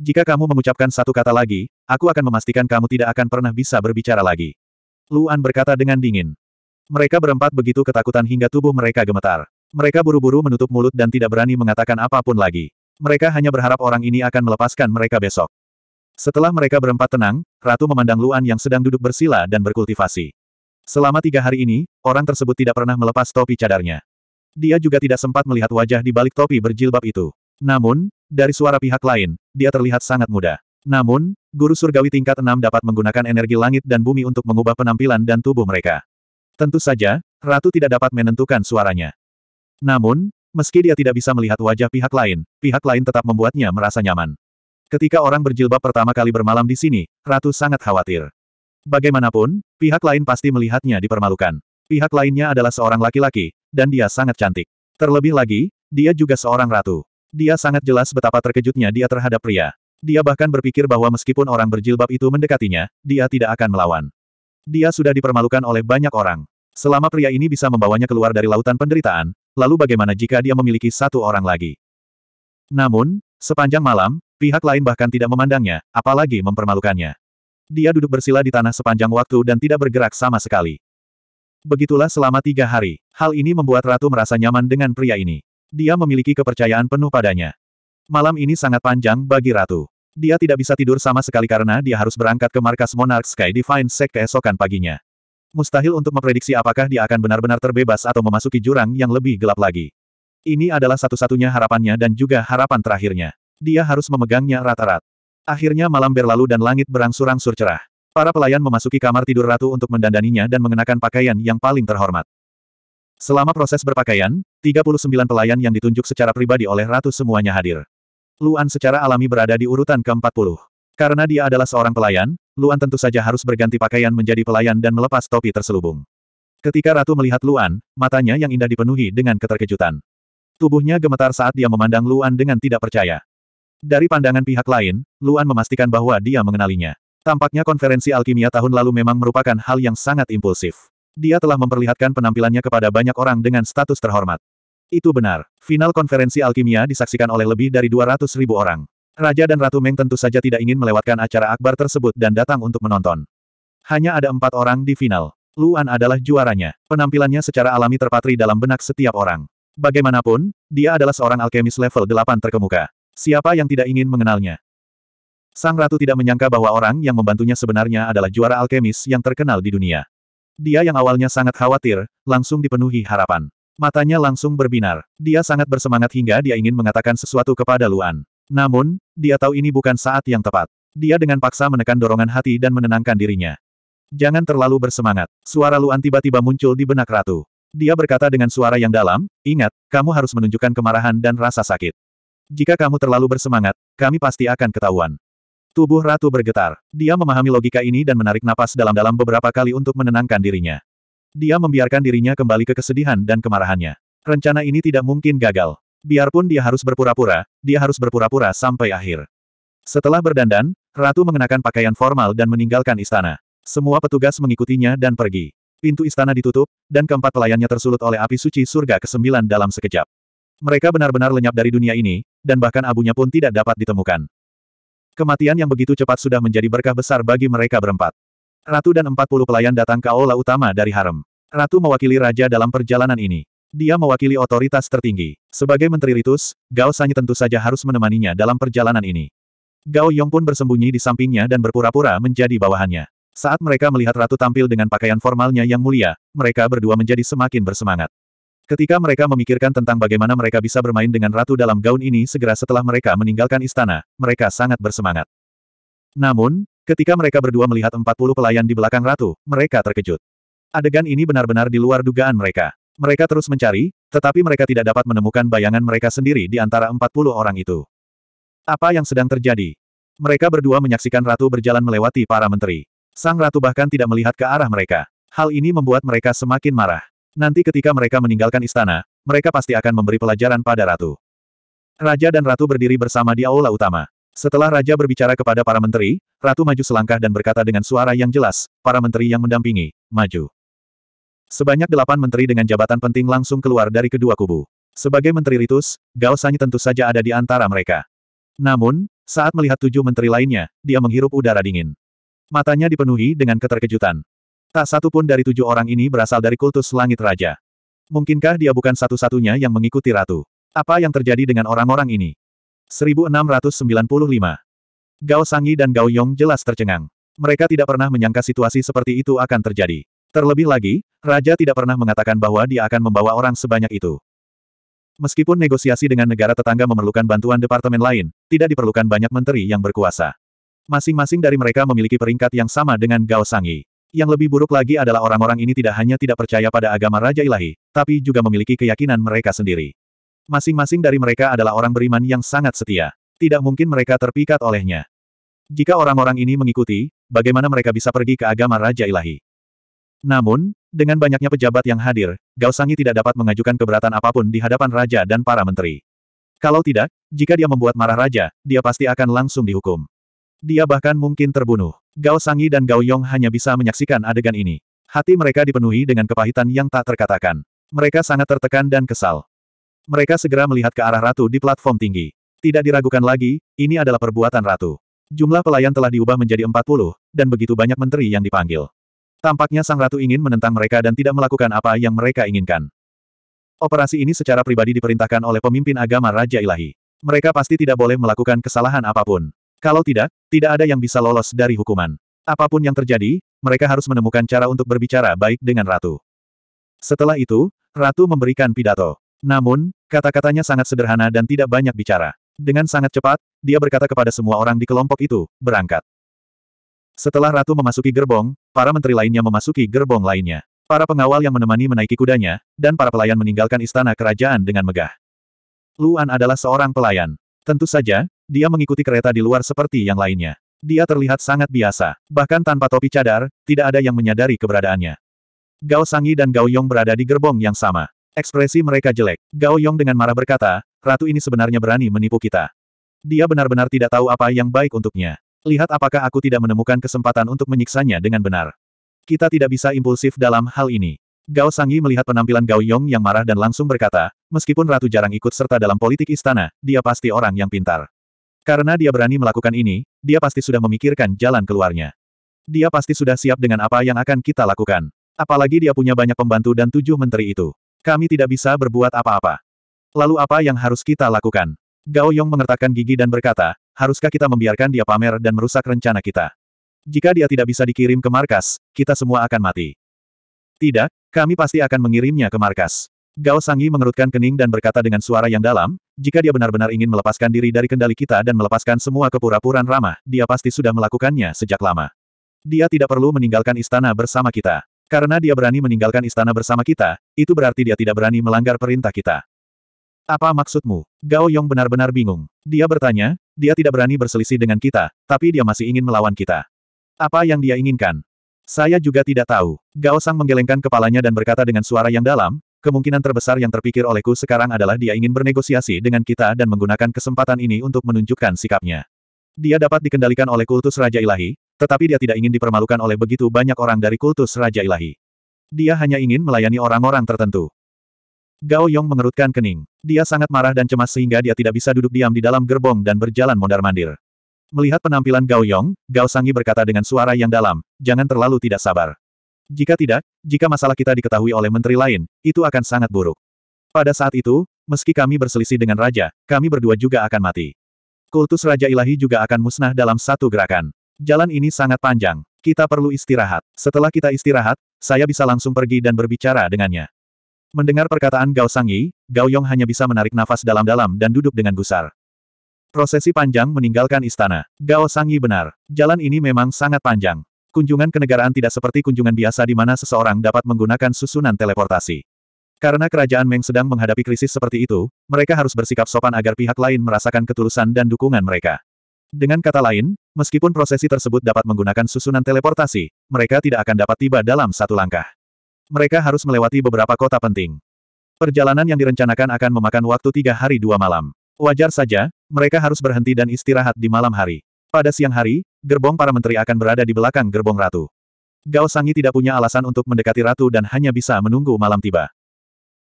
[SPEAKER 1] Jika kamu mengucapkan satu kata lagi, aku akan memastikan kamu tidak akan pernah bisa berbicara lagi. Luan berkata dengan dingin. Mereka berempat begitu ketakutan hingga tubuh mereka gemetar. Mereka buru-buru menutup mulut dan tidak berani mengatakan apa pun lagi. Mereka hanya berharap orang ini akan melepaskan mereka besok. Setelah mereka berempat tenang, Ratu memandang Luan yang sedang duduk bersila dan berkultivasi. Selama tiga hari ini, orang tersebut tidak pernah melepas topi cadarnya. Dia juga tidak sempat melihat wajah di balik topi berjilbab itu. Namun, dari suara pihak lain, dia terlihat sangat muda. Namun, guru surgawi tingkat enam dapat menggunakan energi langit dan bumi untuk mengubah penampilan dan tubuh mereka. Tentu saja, Ratu tidak dapat menentukan suaranya. Namun, meski dia tidak bisa melihat wajah pihak lain, pihak lain tetap membuatnya merasa nyaman. Ketika orang berjilbab pertama kali bermalam di sini, Ratu sangat khawatir. Bagaimanapun, pihak lain pasti melihatnya dipermalukan. Pihak lainnya adalah seorang laki-laki, dan dia sangat cantik. Terlebih lagi, dia juga seorang ratu. Dia sangat jelas betapa terkejutnya dia terhadap pria. Dia bahkan berpikir bahwa meskipun orang berjilbab itu mendekatinya, dia tidak akan melawan. Dia sudah dipermalukan oleh banyak orang. Selama pria ini bisa membawanya keluar dari lautan penderitaan, lalu bagaimana jika dia memiliki satu orang lagi? Namun, sepanjang malam, Pihak lain bahkan tidak memandangnya, apalagi mempermalukannya. Dia duduk bersila di tanah sepanjang waktu dan tidak bergerak sama sekali. Begitulah selama tiga hari. Hal ini membuat Ratu merasa nyaman dengan pria ini. Dia memiliki kepercayaan penuh padanya. Malam ini sangat panjang bagi Ratu. Dia tidak bisa tidur sama sekali karena dia harus berangkat ke markas Monarch Sky Divine Sect keesokan paginya. Mustahil untuk memprediksi apakah dia akan benar-benar terbebas atau memasuki jurang yang lebih gelap lagi. Ini adalah satu-satunya harapannya dan juga harapan terakhirnya. Dia harus memegangnya rata-rat. Akhirnya malam berlalu dan langit berangsur-angsur cerah. Para pelayan memasuki kamar tidur ratu untuk mendandaninya dan mengenakan pakaian yang paling terhormat. Selama proses berpakaian, 39 pelayan yang ditunjuk secara pribadi oleh ratu semuanya hadir. Luan secara alami berada di urutan ke-40. Karena dia adalah seorang pelayan, Luan tentu saja harus berganti pakaian menjadi pelayan dan melepas topi terselubung. Ketika ratu melihat Luan, matanya yang indah dipenuhi dengan keterkejutan. Tubuhnya gemetar saat dia memandang Luan dengan tidak percaya. Dari pandangan pihak lain, Luan memastikan bahwa dia mengenalinya. Tampaknya konferensi alkimia tahun lalu memang merupakan hal yang sangat impulsif. Dia telah memperlihatkan penampilannya kepada banyak orang dengan status terhormat. Itu benar. Final konferensi alkimia disaksikan oleh lebih dari 200 ribu orang. Raja dan Ratu Meng tentu saja tidak ingin melewatkan acara akbar tersebut dan datang untuk menonton. Hanya ada empat orang di final. Luan adalah juaranya. Penampilannya secara alami terpatri dalam benak setiap orang. Bagaimanapun, dia adalah seorang alkemis level 8 terkemuka. Siapa yang tidak ingin mengenalnya? Sang ratu tidak menyangka bahwa orang yang membantunya sebenarnya adalah juara alkemis yang terkenal di dunia. Dia yang awalnya sangat khawatir, langsung dipenuhi harapan. Matanya langsung berbinar. Dia sangat bersemangat hingga dia ingin mengatakan sesuatu kepada Luan. Namun, dia tahu ini bukan saat yang tepat. Dia dengan paksa menekan dorongan hati dan menenangkan dirinya. Jangan terlalu bersemangat. Suara Luan tiba-tiba muncul di benak ratu. Dia berkata dengan suara yang dalam, ingat, kamu harus menunjukkan kemarahan dan rasa sakit. Jika kamu terlalu bersemangat, kami pasti akan ketahuan. Tubuh ratu bergetar. Dia memahami logika ini dan menarik napas dalam-dalam beberapa kali untuk menenangkan dirinya. Dia membiarkan dirinya kembali ke kesedihan dan kemarahannya. Rencana ini tidak mungkin gagal. Biarpun dia harus berpura-pura, dia harus berpura-pura sampai akhir. Setelah berdandan, ratu mengenakan pakaian formal dan meninggalkan istana. Semua petugas mengikutinya dan pergi. Pintu istana ditutup, dan keempat pelayannya tersulut oleh api suci surga kesembilan dalam sekejap. Mereka benar-benar lenyap dari dunia ini, dan bahkan abunya pun tidak dapat ditemukan. Kematian yang begitu cepat sudah menjadi berkah besar bagi mereka berempat. Ratu dan empat puluh pelayan datang ke aula utama dari harem. Ratu mewakili raja dalam perjalanan ini. Dia mewakili otoritas tertinggi. Sebagai Menteri Ritus, Gao Sanyi tentu saja harus menemaninya dalam perjalanan ini. Gao Yong pun bersembunyi di sampingnya dan berpura-pura menjadi bawahannya. Saat mereka melihat Ratu tampil dengan pakaian formalnya yang mulia, mereka berdua menjadi semakin bersemangat. Ketika mereka memikirkan tentang bagaimana mereka bisa bermain dengan ratu dalam gaun ini segera setelah mereka meninggalkan istana, mereka sangat bersemangat. Namun, ketika mereka berdua melihat 40 pelayan di belakang ratu, mereka terkejut. Adegan ini benar-benar di luar dugaan mereka. Mereka terus mencari, tetapi mereka tidak dapat menemukan bayangan mereka sendiri di antara 40 orang itu. Apa yang sedang terjadi? Mereka berdua menyaksikan ratu berjalan melewati para menteri. Sang ratu bahkan tidak melihat ke arah mereka. Hal ini membuat mereka semakin marah. Nanti ketika mereka meninggalkan istana, mereka pasti akan memberi pelajaran pada ratu. Raja dan Ratu berdiri bersama di aula utama. Setelah Raja berbicara kepada para menteri, Ratu maju selangkah dan berkata dengan suara yang jelas, para menteri yang mendampingi, maju. Sebanyak delapan menteri dengan jabatan penting langsung keluar dari kedua kubu. Sebagai menteri Ritus, Gao Sanyi tentu saja ada di antara mereka. Namun, saat melihat tujuh menteri lainnya, dia menghirup udara dingin. Matanya dipenuhi dengan keterkejutan. Tak satu pun dari tujuh orang ini berasal dari kultus langit raja. Mungkinkah dia bukan satu-satunya yang mengikuti ratu? Apa yang terjadi dengan orang-orang ini? 1695. Gao Sangi dan Gao Yong jelas tercengang. Mereka tidak pernah menyangka situasi seperti itu akan terjadi. Terlebih lagi, Raja tidak pernah mengatakan bahwa dia akan membawa orang sebanyak itu. Meskipun negosiasi dengan negara tetangga memerlukan bantuan departemen lain, tidak diperlukan banyak menteri yang berkuasa. Masing-masing dari mereka memiliki peringkat yang sama dengan Gao Sangi. Yang lebih buruk lagi adalah orang-orang ini tidak hanya tidak percaya pada agama Raja Ilahi, tapi juga memiliki keyakinan mereka sendiri. Masing-masing dari mereka adalah orang beriman yang sangat setia. Tidak mungkin mereka terpikat olehnya. Jika orang-orang ini mengikuti, bagaimana mereka bisa pergi ke agama Raja Ilahi? Namun, dengan banyaknya pejabat yang hadir, Gao Sangi tidak dapat mengajukan keberatan apa pun di hadapan Raja dan para menteri. Kalau tidak, jika dia membuat marah Raja, dia pasti akan langsung dihukum. Dia bahkan mungkin terbunuh. Gao Sangi dan Gao Yong hanya bisa menyaksikan adegan ini. Hati mereka dipenuhi dengan kepahitan yang tak terkatakan. Mereka sangat tertekan dan kesal. Mereka segera melihat ke arah ratu di platform tinggi. Tidak diragukan lagi, ini adalah perbuatan ratu. Jumlah pelayan telah diubah menjadi 40, dan begitu banyak menteri yang dipanggil. Tampaknya sang ratu ingin menentang mereka dan tidak melakukan apa yang mereka inginkan. Operasi ini secara pribadi diperintahkan oleh pemimpin agama Raja Ilahi. Mereka pasti tidak boleh melakukan kesalahan apa pun. Kalau tidak, tidak ada yang bisa lolos dari hukuman. Apa pun yang terjadi, mereka harus menemukan cara untuk berbicara baik dengan ratu. Setelah itu, ratu memberikan pidato. Namun, kata-katanya sangat sederhana dan tidak banyak bicara. Dengan sangat cepat, dia berkata kepada semua orang di kelompok itu, berangkat. Setelah ratu memasuki gerbong, para menteri lainnya memasuki gerbong lainnya. Para pengawal yang menemani menaiki kudanya, dan para pelayan meninggalkan istana kerajaan dengan megah. Luan adalah seorang pelayan. Tentu saja, dia mengikuti kereta di luar seperti yang lainnya. Dia terlihat sangat biasa. Bahkan tanpa topi cadar, tidak ada yang menyadari keberadaannya. Gao Sangi dan Gao Yong berada di gerbong yang sama. Ekspresi mereka jelek. Gao Yong dengan marah berkata, ratu ini sebenarnya berani menipu kita. Dia benar-benar tidak tahu apa yang baik untuknya. Lihat apakah aku tidak menemukan kesempatan untuk menyiksanya dengan benar. Kita tidak bisa impulsif dalam hal ini. Gao Sangi melihat penampilan Gao Yong yang marah dan langsung berkata, meskipun ratu jarang ikut serta dalam politik istana, dia pasti orang yang pintar. Karena dia berani melakukan ini, dia pasti sudah memikirkan jalan keluarnya. Dia pasti sudah siap dengan apa yang akan kita lakukan. Apalagi dia punya banyak pembantu dan tujuh menteri itu. Kami tidak bisa berbuat apa-apa. Lalu apa yang harus kita lakukan? Gao Yong mengertakkan gigi dan berkata, haruskah kita membiarkan dia pamer dan merusak rencana kita? Jika dia tidak bisa dikirim ke markas, kita semua akan mati. Tidak, kami pasti akan mengirimnya ke markas. Gao Sangi mengerutkan kening dan berkata dengan suara yang dalam, jika dia benar-benar ingin melepaskan diri dari kendali kita dan melepaskan semua kepura-puraan ramah, dia pasti sudah melakukannya sejak lama. Dia tidak perlu meninggalkan istana bersama kita. Karena dia berani meninggalkan istana bersama kita, itu berarti dia tidak berani melanggar perintah kita. Apa maksudmu? Gao Yong benar-benar bingung. Dia bertanya, dia tidak berani berselisih dengan kita, tapi dia masih ingin melawan kita. Apa yang dia inginkan? Saya juga tidak tahu. Gao Sang menggelengkan kepalanya dan berkata dengan suara yang dalam, kemungkinan terbesar yang terpikir olehku sekarang adalah dia ingin bernegosiasi dengan kita dan menggunakan kesempatan ini untuk menunjukkan sikapnya. Dia dapat dikendalikan oleh kultus Raja Ilahi, tetapi dia tidak ingin dipermalukan oleh begitu banyak orang dari kultus Raja Ilahi. Dia hanya ingin melayani orang-orang tertentu. Gao Yong mengerutkan kening. Dia sangat marah dan cemas sehingga dia tidak bisa duduk diam di dalam gerbong dan berjalan mondar-mandir. Melihat penampilan Gao Yong, Gao Sangi berkata dengan suara yang dalam, jangan terlalu tidak sabar. Jika tidak, jika masalah kita diketahui oleh menteri lain, itu akan sangat buruk. Pada saat itu, meski kami berselisih dengan raja, kami berdua juga akan mati. Kultus Raja Ilahi juga akan musnah dalam satu gerakan. Jalan ini sangat panjang. Kita perlu istirahat. Setelah kita istirahat, saya bisa langsung pergi dan berbicara dengannya. Mendengar perkataan Gao Sangyi, Gao Yong hanya bisa menarik nafas dalam-dalam dan duduk dengan gusar. Prosesi panjang meninggalkan istana. Gao Sangyi benar. Jalan ini memang sangat panjang. Kunjungan kenegaraan tidak seperti kunjungan biasa di mana seseorang dapat menggunakan susunan teleportasi. Karena kerajaan Meng sedang menghadapi krisis seperti itu, mereka harus bersikap sopan agar pihak lain merasakan ketulusan dan dukungan mereka. Dengan kata lain, meskipun prosesi tersebut dapat menggunakan susunan teleportasi, mereka tidak akan dapat tiba dalam satu langkah. Mereka harus melewati beberapa kota penting. Perjalanan yang direncanakan akan memakan waktu tiga hari dua malam. Wajar saja, mereka harus berhenti dan istirahat di malam hari. Pada siang hari, gerbong para menteri akan berada di belakang gerbong ratu. Gao Sangi tidak punya alasan untuk mendekati ratu dan hanya bisa menunggu malam tiba.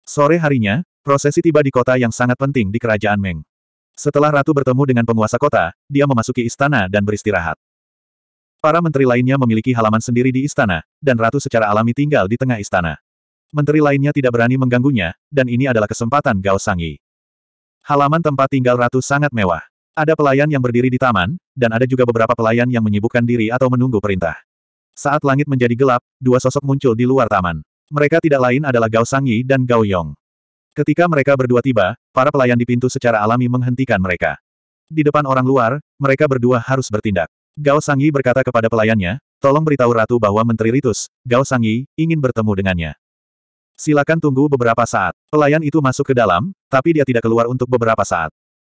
[SPEAKER 1] Sore harinya, prosesi tiba di kota yang sangat penting di kerajaan Meng. Setelah ratu bertemu dengan penguasa kota, dia memasuki istana dan beristirahat. Para menteri lainnya memiliki halaman sendiri di istana, dan ratu secara alami tinggal di tengah istana. Menteri lainnya tidak berani mengganggunya, dan ini adalah kesempatan Gao Sangi. Halaman tempat tinggal ratu sangat mewah. Ada pelayan yang berdiri di taman, dan ada juga beberapa pelayan yang menyibukkan diri atau menunggu perintah. Saat langit menjadi gelap, dua sosok muncul di luar taman. Mereka tidak lain adalah Gao Sangyi dan Gao Yong. Ketika mereka berdua tiba, para pelayan di pintu secara alami menghentikan mereka. Di depan orang luar, mereka berdua harus bertindak. Gao Sangyi berkata kepada pelayannya, tolong beritahu ratu bahwa Menteri Ritus, Gao Sangyi, ingin bertemu dengannya. Silakan tunggu beberapa saat. Pelayan itu masuk ke dalam, tapi dia tidak keluar untuk beberapa saat.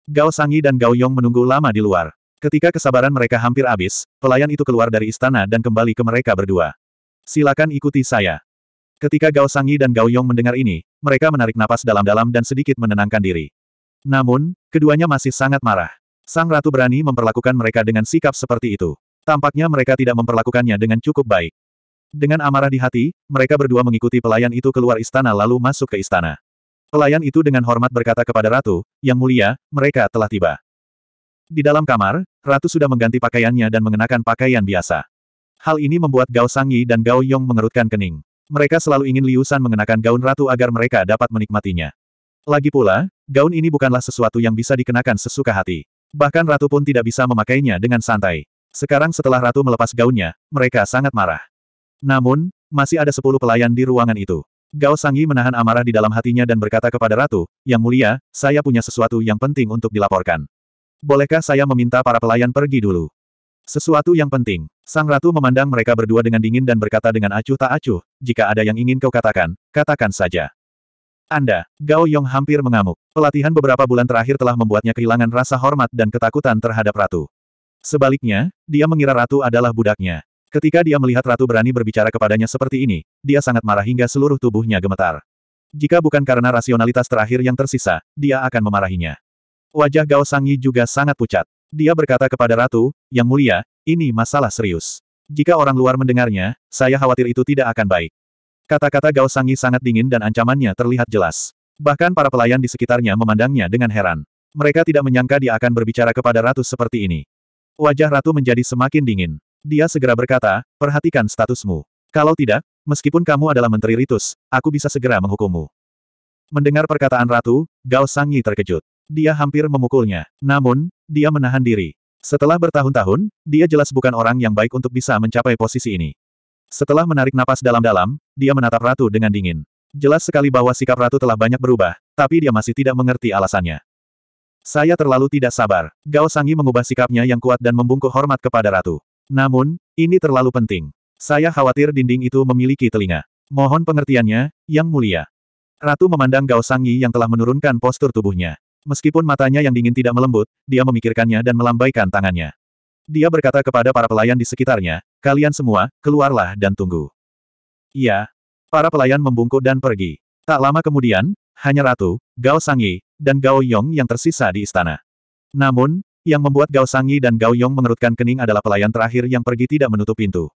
[SPEAKER 1] Gao Sangi dan Gao Yong menunggu lama di luar. Ketika kesabaran mereka hampir habis, pelayan itu keluar dari istana dan kembali ke mereka berdua. Silakan ikuti saya. Ketika Gao Sangi dan Gao Yong mendengar ini, mereka menarik napas dalam-dalam dan sedikit menenangkan diri. Namun, keduanya masih sangat marah. Sang ratu berani memperlakukan mereka dengan sikap seperti itu. Tampaknya mereka tidak memperlakukannya dengan cukup baik. Dengan amarah di hati, mereka berdua mengikuti pelayan itu keluar istana lalu masuk ke istana. Pelayan itu dengan hormat berkata kepada Ratu, Yang mulia, mereka telah tiba. Di dalam kamar, Ratu sudah mengganti pakaiannya dan mengenakan pakaian biasa. Hal ini membuat Gao Sangyi dan Gao Yong mengerutkan kening. Mereka selalu ingin Liusan mengenakan gaun Ratu agar mereka dapat menikmatinya. Lagi pula, gaun ini bukanlah sesuatu yang bisa dikenakan sesuka hati. Bahkan Ratu pun tidak bisa memakainya dengan santai. Sekarang setelah Ratu melepas gaunnya, mereka sangat marah. Namun, masih ada sepuluh pelayan di ruangan itu. Gao Sangyi menahan amarah di dalam hatinya dan berkata kepada Ratu, Yang mulia, saya punya sesuatu yang penting untuk dilaporkan. Bolehkah saya meminta para pelayan pergi dulu? Sesuatu yang penting. Sang Ratu memandang mereka berdua dengan dingin dan berkata dengan acuh tak acuh, jika ada yang ingin kau katakan, katakan saja. Anda, Gao Yong hampir mengamuk. Pelatihan beberapa bulan terakhir telah membuatnya kehilangan rasa hormat dan ketakutan terhadap Ratu. Sebaliknya, dia mengira Ratu adalah budaknya. Ketika dia melihat ratu berani berbicara kepadanya seperti ini, dia sangat marah hingga seluruh tubuhnya gemetar. Jika bukan karena rasionalitas terakhir yang tersisa, dia akan memarahinya. Wajah Gao Sangyi juga sangat pucat. Dia berkata kepada ratu, Yang mulia, ini masalah serius. Jika orang luar mendengarnya, saya khawatir itu tidak akan baik. Kata-kata Gao Sangyi sangat dingin dan ancamannya terlihat jelas. Bahkan para pelayan di sekitarnya memandangnya dengan heran. Mereka tidak menyangka dia akan berbicara kepada ratu seperti ini. Wajah ratu menjadi semakin dingin. Dia segera berkata, perhatikan statusmu. Kalau tidak, meskipun kamu adalah Menteri Ritus, aku bisa segera menghukummu. Mendengar perkataan ratu, Gao Sangyi terkejut. Dia hampir memukulnya. Namun, dia menahan diri. Setelah bertahun-tahun, dia jelas bukan orang yang baik untuk bisa mencapai posisi ini. Setelah menarik napas dalam-dalam, dia menatap ratu dengan dingin. Jelas sekali bahwa sikap ratu telah banyak berubah, tapi dia masih tidak mengerti alasannya. Saya terlalu tidak sabar. Gao Sangyi mengubah sikapnya yang kuat dan membungkuk hormat kepada ratu. Namun, ini terlalu penting. Saya khawatir dinding itu memiliki telinga. Mohon pengertiannya, Yang Mulia. Ratu memandang Gao Sangyi yang telah menurunkan postur tubuhnya. Meskipun matanya yang dingin tidak melembut, dia memikirkannya dan melambaikan tangannya. Dia berkata kepada para pelayan di sekitarnya, kalian semua, keluarlah dan tunggu. Iya. Para pelayan membungkuk dan pergi. Tak lama kemudian, hanya Ratu, Gao Sangyi, dan Gao Yong yang tersisa di istana. Namun, yang membuat Gao Sangyi dan Gao Yong mengerutkan kening adalah pelayan terakhir yang pergi tidak menutup pintu.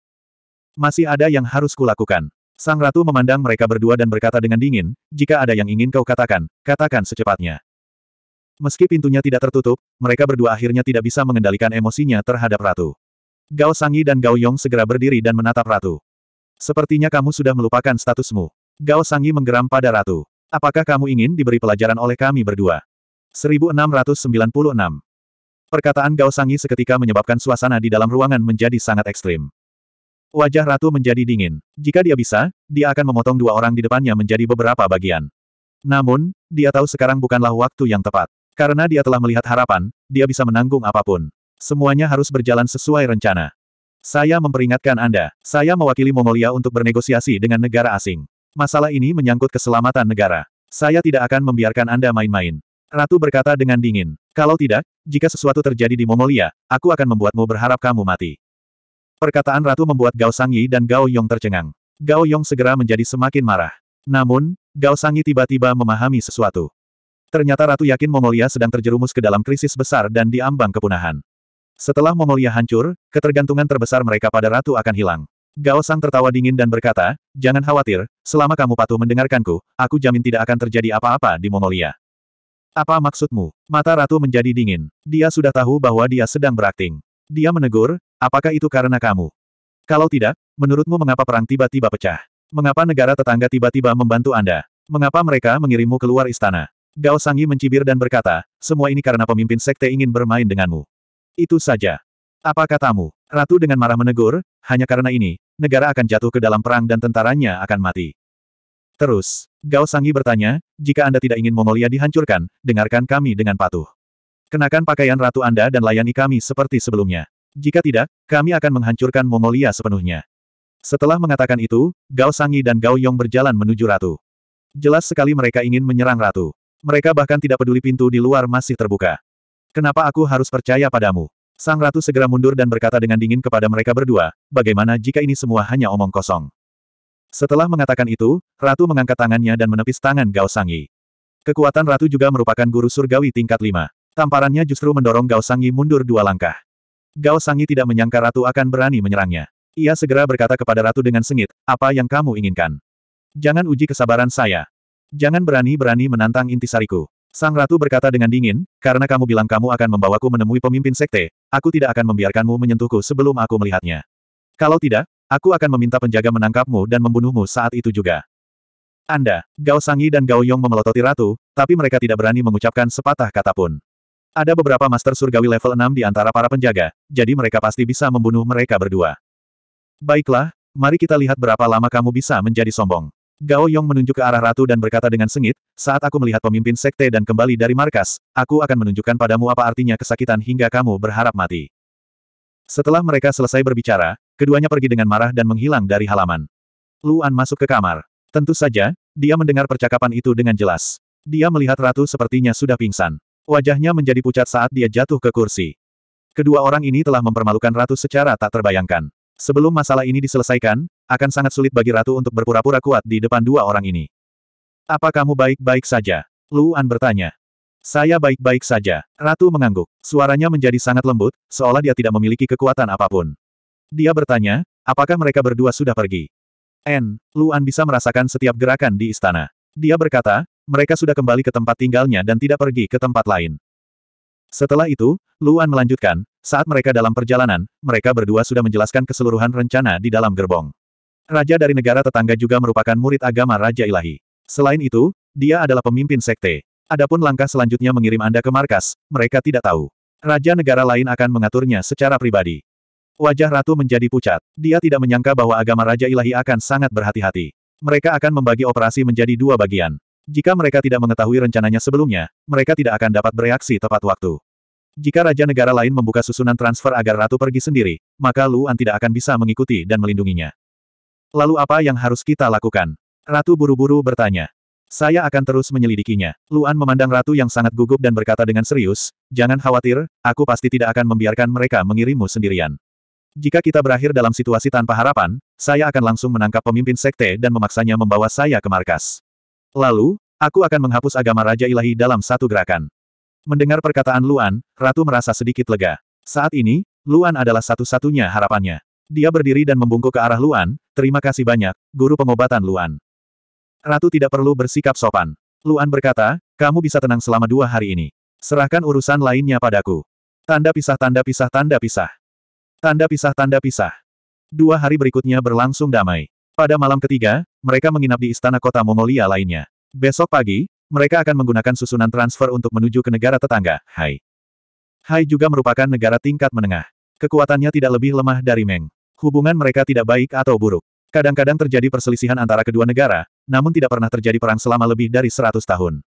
[SPEAKER 1] Masih ada yang harus kulakukan. Sang Ratu memandang mereka berdua dan berkata dengan dingin, jika ada yang ingin kau katakan, katakan secepatnya. Meski pintunya tidak tertutup, mereka berdua akhirnya tidak bisa mengendalikan emosinya terhadap Ratu. Gao Sangyi dan Gao Yong segera berdiri dan menatap Ratu. Sepertinya kamu sudah melupakan statusmu. Gao Sangyi menggeram pada Ratu. Apakah kamu ingin diberi pelajaran oleh kami berdua? 1696 Perkataan Gao Sangyi seketika menyebabkan suasana di dalam ruangan menjadi sangat ekstrim. Wajah ratu menjadi dingin. Jika dia bisa, dia akan memotong dua orang di depannya menjadi beberapa bagian. Namun, dia tahu sekarang bukanlah waktu yang tepat. Karena dia telah melihat harapan, dia bisa menanggung apa pun. Semuanya harus berjalan sesuai rencana. Saya memperingatkan Anda, saya mewakili Mongolia untuk bernegosiasi dengan negara asing. Masalah ini menyangkut keselamatan negara. Saya tidak akan membiarkan Anda main-main. Ratu berkata dengan dingin. Kalau tidak, jika sesuatu terjadi di Mongolia, aku akan membuatmu berharap kamu mati. Perkataan Ratu membuat Gao Sangyi dan Gao Yong tercengang. Gao Yong segera menjadi semakin marah. Namun, Gao Sangyi tiba-tiba memahami sesuatu. Ternyata Ratu yakin Mongolia sedang terjerumus ke dalam krisis besar dan diambang kepunahan. Setelah Mongolia hancur, ketergantungan terbesar mereka pada Ratu akan hilang. Gao Sang tertawa dingin dan berkata, jangan khawatir, selama kamu patuh mendengarkanku, aku jamin tidak akan terjadi apa-apa di Mongolia. Apa maksudmu? Mata Ratu menjadi dingin. Dia sudah tahu bahwa dia sedang berakting. Dia menegur, apakah itu karena kamu? Kalau tidak, menurutmu mengapa perang tiba-tiba pecah? Mengapa negara tetangga tiba-tiba membantu Anda? Mengapa mereka mengirimmu keluar istana? Gao Sangyi mencibir dan berkata, semua ini karena pemimpin sekte ingin bermain denganmu. Itu saja. Apa katamu? Ratu dengan marah menegur, hanya karena ini, negara akan jatuh ke dalam perang dan tentaranya akan mati. Terus, Gao Sangyi bertanya, jika Anda tidak ingin Mongolia dihancurkan, dengarkan kami dengan patuh. Kenakan pakaian ratu Anda dan layani kami seperti sebelumnya. Jika tidak, kami akan menghancurkan Mongolia sepenuhnya. Setelah mengatakan itu, Gao Sangyi dan Gao Yong berjalan menuju ratu. Jelas sekali mereka ingin menyerang ratu. Mereka bahkan tidak peduli pintu di luar masih terbuka. Kenapa aku harus percaya padamu? Sang ratu segera mundur dan berkata dengan dingin kepada mereka berdua, bagaimana jika ini semua hanya omong kosong? Setelah mengatakan itu, ratu mengangkat tangannya dan menepis tangan Gao Sangyi. Kekuatan ratu juga merupakan guru surgawi tingkat lima. Tamparannya justru mendorong Gao Sangyi mundur dua langkah. Gao Sangyi tidak menyangka ratu akan berani menyerangnya. Ia segera berkata kepada ratu dengan sengit, apa yang kamu inginkan? Jangan uji kesabaran saya. Jangan berani-berani menantang intisariku. Sang ratu berkata dengan dingin, karena kamu bilang kamu akan membawaku menemui pemimpin sekte, aku tidak akan membiarkanmu menyentuhku sebelum aku melihatnya. Kalau tidak, aku akan meminta penjaga menangkapmu dan membunuhmu saat itu juga. Anda, Gao Sangi dan Gao Yong memelototi ratu, tapi mereka tidak berani mengucapkan sepatah kata pun. Ada beberapa master surgawi level 6 di antara para penjaga, jadi mereka pasti bisa membunuh mereka berdua. Baiklah, mari kita lihat berapa lama kamu bisa menjadi sombong. Gao Yong menunjuk ke arah ratu dan berkata dengan sengit, saat aku melihat pemimpin sekte dan kembali dari markas, aku akan menunjukkan padamu apa artinya kesakitan hingga kamu berharap mati. Setelah mereka selesai berbicara, keduanya pergi dengan marah dan menghilang dari halaman. Luan masuk ke kamar. Tentu saja, dia mendengar percakapan itu dengan jelas. Dia melihat ratu sepertinya sudah pingsan. Wajahnya menjadi pucat saat dia jatuh ke kursi. Kedua orang ini telah mempermalukan ratu secara tak terbayangkan. Sebelum masalah ini diselesaikan, akan sangat sulit bagi ratu untuk berpura-pura kuat di depan dua orang ini. Apa kamu baik-baik saja? Luan bertanya. Saya baik-baik saja. Ratu mengangguk. Suaranya menjadi sangat lembut, seolah dia tidak memiliki kekuatan apa pun. Dia bertanya, apakah mereka berdua sudah pergi? N. Luan bisa merasakan setiap gerakan di istana. Dia berkata, mereka sudah kembali ke tempat tinggalnya dan tidak pergi ke tempat lain. Setelah itu, Luan melanjutkan, saat mereka dalam perjalanan, mereka berdua sudah menjelaskan keseluruhan rencana di dalam gerbong. Raja dari negara tetangga juga merupakan murid agama Raja Ilahi. Selain itu, dia adalah pemimpin sekte. Adapun langkah selanjutnya mengirim Anda ke markas, mereka tidak tahu. Raja negara lain akan mengaturnya secara pribadi. Wajah Ratu menjadi pucat. Dia tidak menyangka bahwa agama Raja Ilahi akan sangat berhati-hati. Mereka akan membagi operasi menjadi dua bagian. Jika mereka tidak mengetahui rencananya sebelumnya, mereka tidak akan dapat bereaksi tepat waktu. Jika Raja negara lain membuka susunan transfer agar Ratu pergi sendiri, maka Luan tidak akan bisa mengikuti dan melindunginya. Lalu apa yang harus kita lakukan? Ratu buru-buru bertanya. Saya akan terus menyelidikinya. Luan memandang Ratu yang sangat gugup dan berkata dengan serius, jangan khawatir, aku pasti tidak akan membiarkan mereka mengirimmu sendirian. Jika kita berakhir dalam situasi tanpa harapan, saya akan langsung menangkap pemimpin sekte dan memaksanya membawa saya ke markas. Lalu, aku akan menghapus agama Raja Ilahi dalam satu gerakan. Mendengar perkataan Luan, Ratu merasa sedikit lega. Saat ini, Luan adalah satu-satunya harapannya. Dia berdiri dan membungkuk ke arah Luan, terima kasih banyak, guru pengobatan Luan. Ratu tidak perlu bersikap sopan. Luan berkata, kamu bisa tenang selama dua hari ini. Serahkan urusan lainnya padaku. Tanda pisah tanda pisah tanda pisah. Tanda pisah tanda pisah. Dua hari berikutnya berlangsung damai. Pada malam ketiga, mereka menginap di istana kota Mongolia lainnya. Besok pagi, mereka akan menggunakan susunan transfer untuk menuju ke negara tetangga, Hai. Hai juga merupakan negara tingkat menengah. Kekuatannya tidak lebih lemah dari Meng. Hubungan mereka tidak baik atau buruk. Kadang-kadang terjadi perselisihan antara kedua negara, namun tidak pernah terjadi perang selama lebih dari 100 tahun.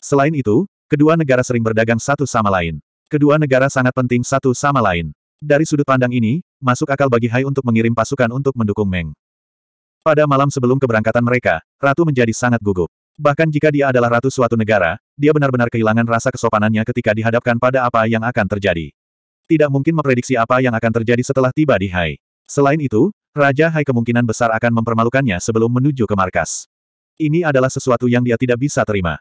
[SPEAKER 1] Selain itu, kedua negara sering berdagang satu sama lain. Kedua negara sangat penting satu sama lain. Dari sudut pandang ini, masuk akal bagi Hai untuk mengirim pasukan untuk mendukung Meng. Pada malam sebelum keberangkatan mereka, Ratu menjadi sangat gugup. Bahkan jika dia adalah ratu suatu negara, dia benar-benar kehilangan rasa kesopanannya ketika dihadapkan pada apa yang akan terjadi. Tidak mungkin memprediksi apa yang akan terjadi setelah tiba di Hai. Selain itu, Raja Hai kemungkinan besar akan mempermalukannya sebelum menuju ke markas. Ini adalah sesuatu yang dia tidak bisa terima.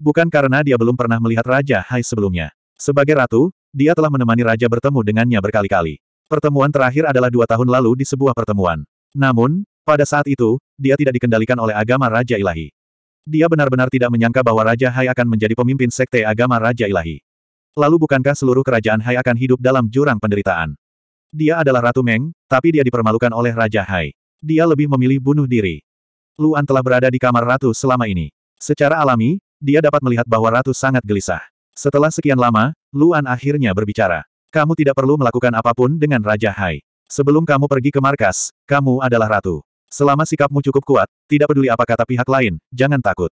[SPEAKER 1] Bukan karena dia belum pernah melihat Raja Hai sebelumnya. Sebagai ratu, dia telah menemani raja bertemu dengannya berkali-kali. Pertemuan terakhir adalah dua tahun lalu di sebuah pertemuan. Namun, pada saat itu, dia tidak dikendalikan oleh agama Raja Ilahi. Dia benar-benar tidak menyangka bahwa Raja Hai akan menjadi pemimpin sekte agama Raja Ilahi. Lalu bukankah seluruh kerajaan Hai akan hidup dalam jurang penderitaan? Dia adalah Ratu Meng, tapi dia dipermalukan oleh Raja Hai. Dia lebih memilih bunuh diri. Luan telah berada di kamar Ratu selama ini. Secara alami, dia dapat melihat bahwa Ratu sangat gelisah. Setelah sekian lama, Luan akhirnya berbicara. Kamu tidak perlu melakukan apa pun dengan Raja Hai. Sebelum kamu pergi ke markas, kamu adalah Ratu. Selama sikapmu cukup kuat, tidak peduli apa kata pihak lain, jangan takut.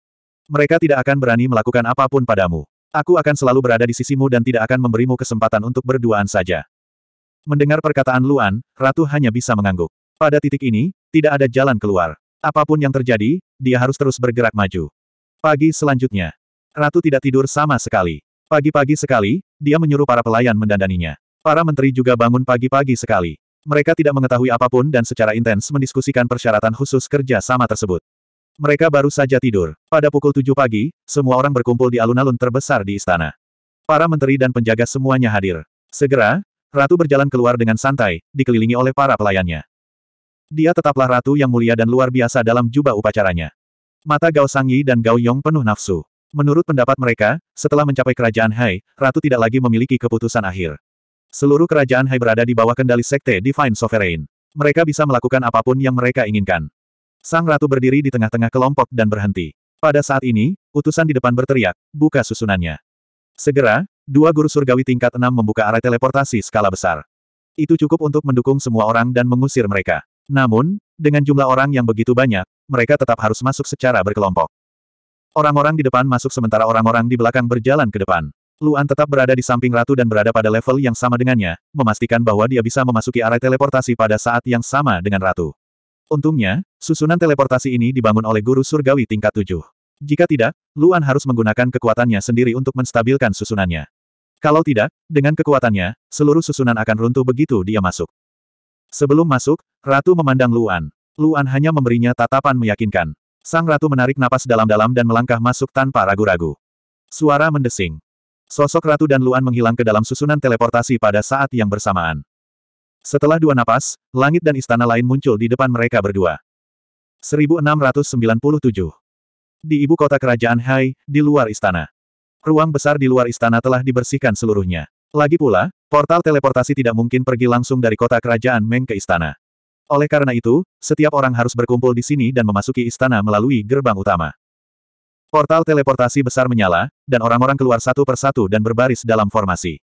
[SPEAKER 1] Mereka tidak akan berani melakukan apa pun padamu. Aku akan selalu berada di sisimu dan tidak akan memberimu kesempatan untuk berduaan saja. Mendengar perkataan Luan, Ratu hanya bisa mengangguk. Pada titik ini, tidak ada jalan keluar. Apa pun yang terjadi, dia harus terus bergerak maju. Pagi selanjutnya. Ratu tidak tidur sama sekali. Pagi-pagi sekali, dia menyuruh para pelayan mendandaninya. Para menteri juga bangun pagi-pagi sekali. Mereka tidak mengetahui apa pun dan secara intens mendiskusikan persyaratan khusus kerja sama tersebut. Mereka baru saja tidur. Pada pukul tujuh pagi, semua orang berkumpul di alun-alun terbesar di istana. Para menteri dan penjaga semuanya hadir. Segera, Ratu berjalan keluar dengan santai, dikelilingi oleh para pelayannya. Dia tetaplah ratu yang mulia dan luar biasa dalam jubah upacaranya. Mata Gao Sangyi dan Gao Yong penuh nafsu. Menurut pendapat mereka, setelah mencapai kerajaan Hai, Ratu tidak lagi memiliki keputusan akhir. Seluruh kerajaan Hai berada di bawah kendali Sekte Divine Sovereign. Mereka bisa melakukan apa pun yang mereka inginkan. Sang Ratu berdiri di tengah-tengah kelompok dan berhenti. Pada saat ini, utusan di depan berteriak, buka susunannya. Segera, dua guru surgawi tingkat enam membuka area teleportasi skala besar. Itu cukup untuk mendukung semua orang dan mengusir mereka. Namun, dengan jumlah orang yang begitu banyak, mereka tetap harus masuk secara berkelompok. Orang-orang di depan masuk sementara orang-orang di belakang berjalan ke depan. Luan tetap berada di samping ratu dan berada pada level yang sama dengannya, memastikan bahwa dia bisa memasuki area teleportasi pada saat yang sama dengan ratu. Untungnya, susunan teleportasi ini dibangun oleh guru surgawi tingkat tujuh. Jika tidak, Luan harus menggunakan kekuatannya sendiri untuk menstabilkan susunannya. Kalau tidak, dengan kekuatannya, seluruh susunan akan runtuh begitu dia masuk. Sebelum masuk, Ratu memandang Luan. Luan hanya memberinya tatapan meyakinkan. Sang ratu menarik napas dalam-dalam dan melangkah masuk tanpa ragu-ragu. Suara mendesing. Sosok ratu dan Luan menghilang ke dalam susunan teleportasi pada saat yang bersamaan. Setelah dua napas, langit dan istana lain muncul di depan mereka berdua. 1697. Di ibu kota kerajaan Hai, di luar istana. Ruang besar di luar istana telah dibersihkan seluruhnya. Lagi pula, portal teleportasi tidak mungkin pergi langsung dari kota kerajaan Meng ke istana. Oleh karena itu, setiap orang harus berkumpul di sini dan memasuki istana melalui gerbang utama. Portal teleportasi besar menyala, dan orang-orang keluar satu persatu dan berbaris dalam formasi.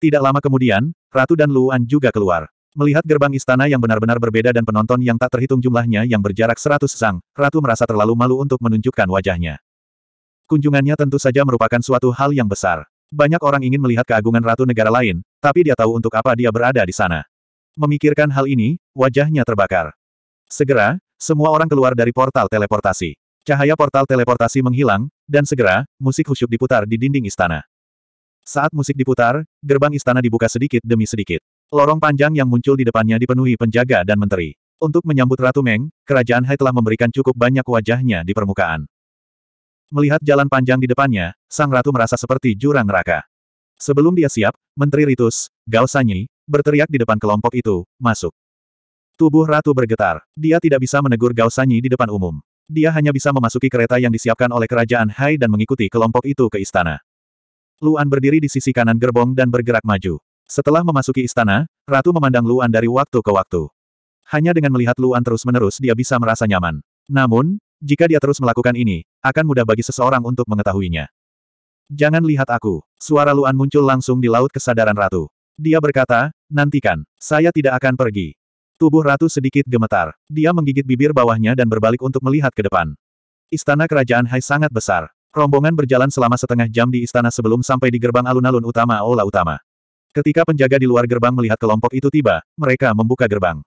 [SPEAKER 1] Tidak lama kemudian, Ratu dan Luan juga keluar. Melihat gerbang istana yang benar-benar berbeda dan penonton yang tak terhitung jumlahnya yang berjarak seratus sang, Ratu merasa terlalu malu untuk menunjukkan wajahnya. Kunjungannya tentu saja merupakan suatu hal yang besar. Banyak orang ingin melihat keagungan Ratu negara lain, tapi dia tahu untuk apa dia berada di sana. Memikirkan hal ini, wajahnya terbakar. Segera, semua orang keluar dari portal teleportasi. Cahaya portal teleportasi menghilang, dan segera, musik khusyuk diputar di dinding istana. Saat musik diputar, gerbang istana dibuka sedikit demi sedikit. Lorong panjang yang muncul di depannya dipenuhi penjaga dan menteri. Untuk menyambut Ratu Meng, kerajaan Hai telah memberikan cukup banyak wajahnya di permukaan. Melihat jalan panjang di depannya, sang ratu merasa seperti jurang neraka. Sebelum dia siap, Menteri Ritus, Gao Sanyi, berteriak di depan kelompok itu, masuk. Tubuh ratu bergetar. Dia tidak bisa menegur Gao Sanyi di depan umum. Dia hanya bisa memasuki kereta yang disiapkan oleh kerajaan Hai dan mengikuti kelompok itu ke istana. Luan berdiri di sisi kanan gerbong dan bergerak maju. Setelah memasuki istana, ratu memandang Luan dari waktu ke waktu. Hanya dengan melihat Luan terus-menerus dia bisa merasa nyaman. Namun, jika dia terus melakukan ini, akan mudah bagi seseorang untuk mengetahuinya. Jangan lihat aku. Suara Luan muncul langsung di laut kesadaran ratu. Dia berkata, nantikan, saya tidak akan pergi. Tubuh ratu sedikit gemetar. Dia menggigit bibir bawahnya dan berbalik untuk melihat ke depan. Istana kerajaan Hai sangat besar. Rombongan berjalan selama setengah jam di istana sebelum sampai di gerbang alun-alun utama Aula Utama. Ketika penjaga di luar gerbang melihat kelompok itu tiba, mereka membuka gerbang.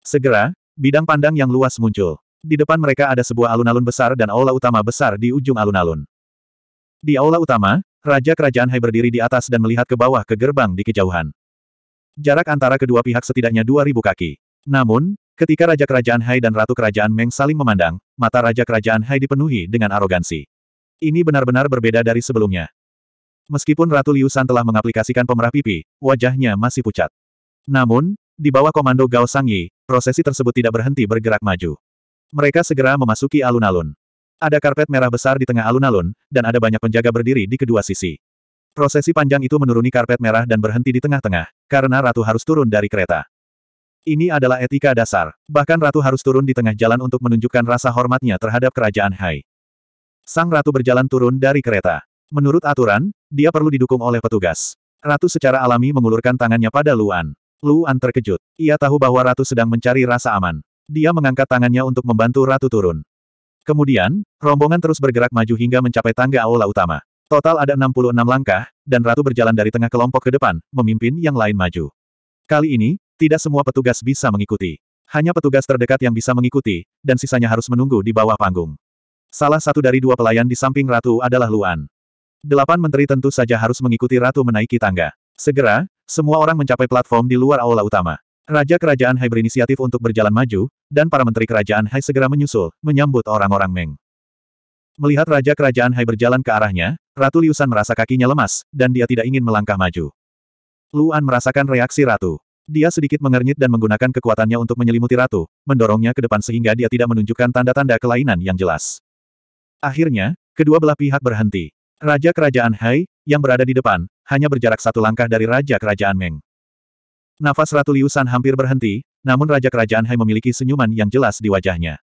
[SPEAKER 1] Segera, bidang pandang yang luas muncul. Di depan mereka ada sebuah alun-alun besar dan aula utama besar di ujung alun-alun. Di aula utama, Raja Kerajaan Hai berdiri di atas dan melihat ke bawah ke gerbang di kejauhan. Jarak antara kedua pihak setidaknya 2000 kaki. Namun, ketika Raja Kerajaan Hai dan Ratu Kerajaan Meng saling memandang, mata Raja Kerajaan Hai dipenuhi dengan arogansi. Ini benar-benar berbeda dari sebelumnya. Meskipun Ratu Liusan telah mengaplikasikan pemerah pipi, wajahnya masih pucat. Namun, di bawah komando Gao Sangyi, prosesi tersebut tidak berhenti bergerak maju. Mereka segera memasuki alun-alun. Ada karpet merah besar di tengah alun-alun, dan ada banyak penjaga berdiri di kedua sisi. Prosesi panjang itu menuruni karpet merah dan berhenti di tengah-tengah, karena Ratu harus turun dari kereta. Ini adalah etika dasar. Bahkan Ratu harus turun di tengah jalan untuk menunjukkan rasa hormatnya terhadap kerajaan Hai. Sang Ratu berjalan turun dari kereta. Menurut aturan, dia perlu didukung oleh petugas. Ratu secara alami mengulurkan tangannya pada Luan. Luan terkejut. Ia tahu bahwa Ratu sedang mencari rasa aman. Dia mengangkat tangannya untuk membantu Ratu turun. Kemudian, rombongan terus bergerak maju hingga mencapai tangga aula utama. Total ada 66 langkah, dan Ratu berjalan dari tengah kelompok ke depan, memimpin yang lain maju. Kali ini, tidak semua petugas bisa mengikuti. Hanya petugas terdekat yang bisa mengikuti, dan sisanya harus menunggu di bawah panggung. Salah satu dari dua pelayan di samping Ratu adalah Luan. Delapan menteri tentu saja harus mengikuti Ratu menaiki tangga. Segera, semua orang mencapai platform di luar aula utama. Raja Kerajaan Hai berinisiatif untuk berjalan maju, dan para menteri Kerajaan Hai segera menyusul, menyambut orang-orang Meng. Melihat Raja Kerajaan Hai berjalan ke arahnya, Ratu Liusan merasa kakinya lemas, dan dia tidak ingin melangkah maju. Luan merasakan reaksi Ratu. Dia sedikit mengernyit dan menggunakan kekuatannya untuk menyelimuti ratu, mendorongnya ke depan sehingga dia tidak menunjukkan tanda-tanda kelainan yang jelas. Akhirnya, kedua belah pihak berhenti. Raja Kerajaan Hai, yang berada di depan, hanya berjarak satu langkah dari Raja Kerajaan Meng. Nafas Ratu Liusan hampir berhenti, namun Raja Kerajaan Hai memiliki senyuman yang jelas di wajahnya.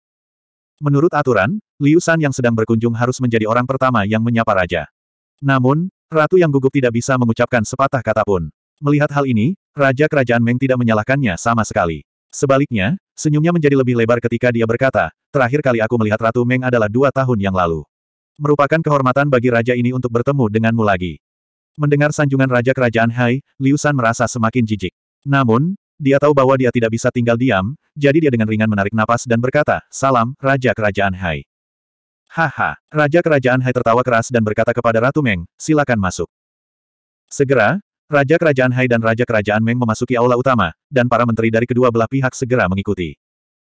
[SPEAKER 1] Menurut aturan, Liusan yang sedang berkunjung harus menjadi orang pertama yang menyapa Raja. Namun, Ratu yang gugup tidak bisa mengucapkan sepatah kata pun. Melihat hal ini, Raja Kerajaan Meng tidak menyalahkannya sama sekali. Sebaliknya, senyumnya menjadi lebih lebar ketika dia berkata, terakhir kali aku melihat Ratu Meng adalah dua tahun yang lalu. Merupakan kehormatan bagi raja ini untuk bertemu denganmu lagi. Mendengar sanjungan Raja Kerajaan Hai, Liu San merasa semakin jijik. Namun, dia tahu bahwa dia tidak bisa tinggal diam, jadi dia dengan ringan menarik napas dan berkata, Salam, Raja Kerajaan Hai. Haha, Raja Kerajaan Hai tertawa keras dan berkata kepada Ratu Meng, silakan masuk. Segera, Raja Kerajaan Hai dan Raja Kerajaan Meng memasuki aula utama, dan para menteri dari kedua belah pihak segera mengikuti.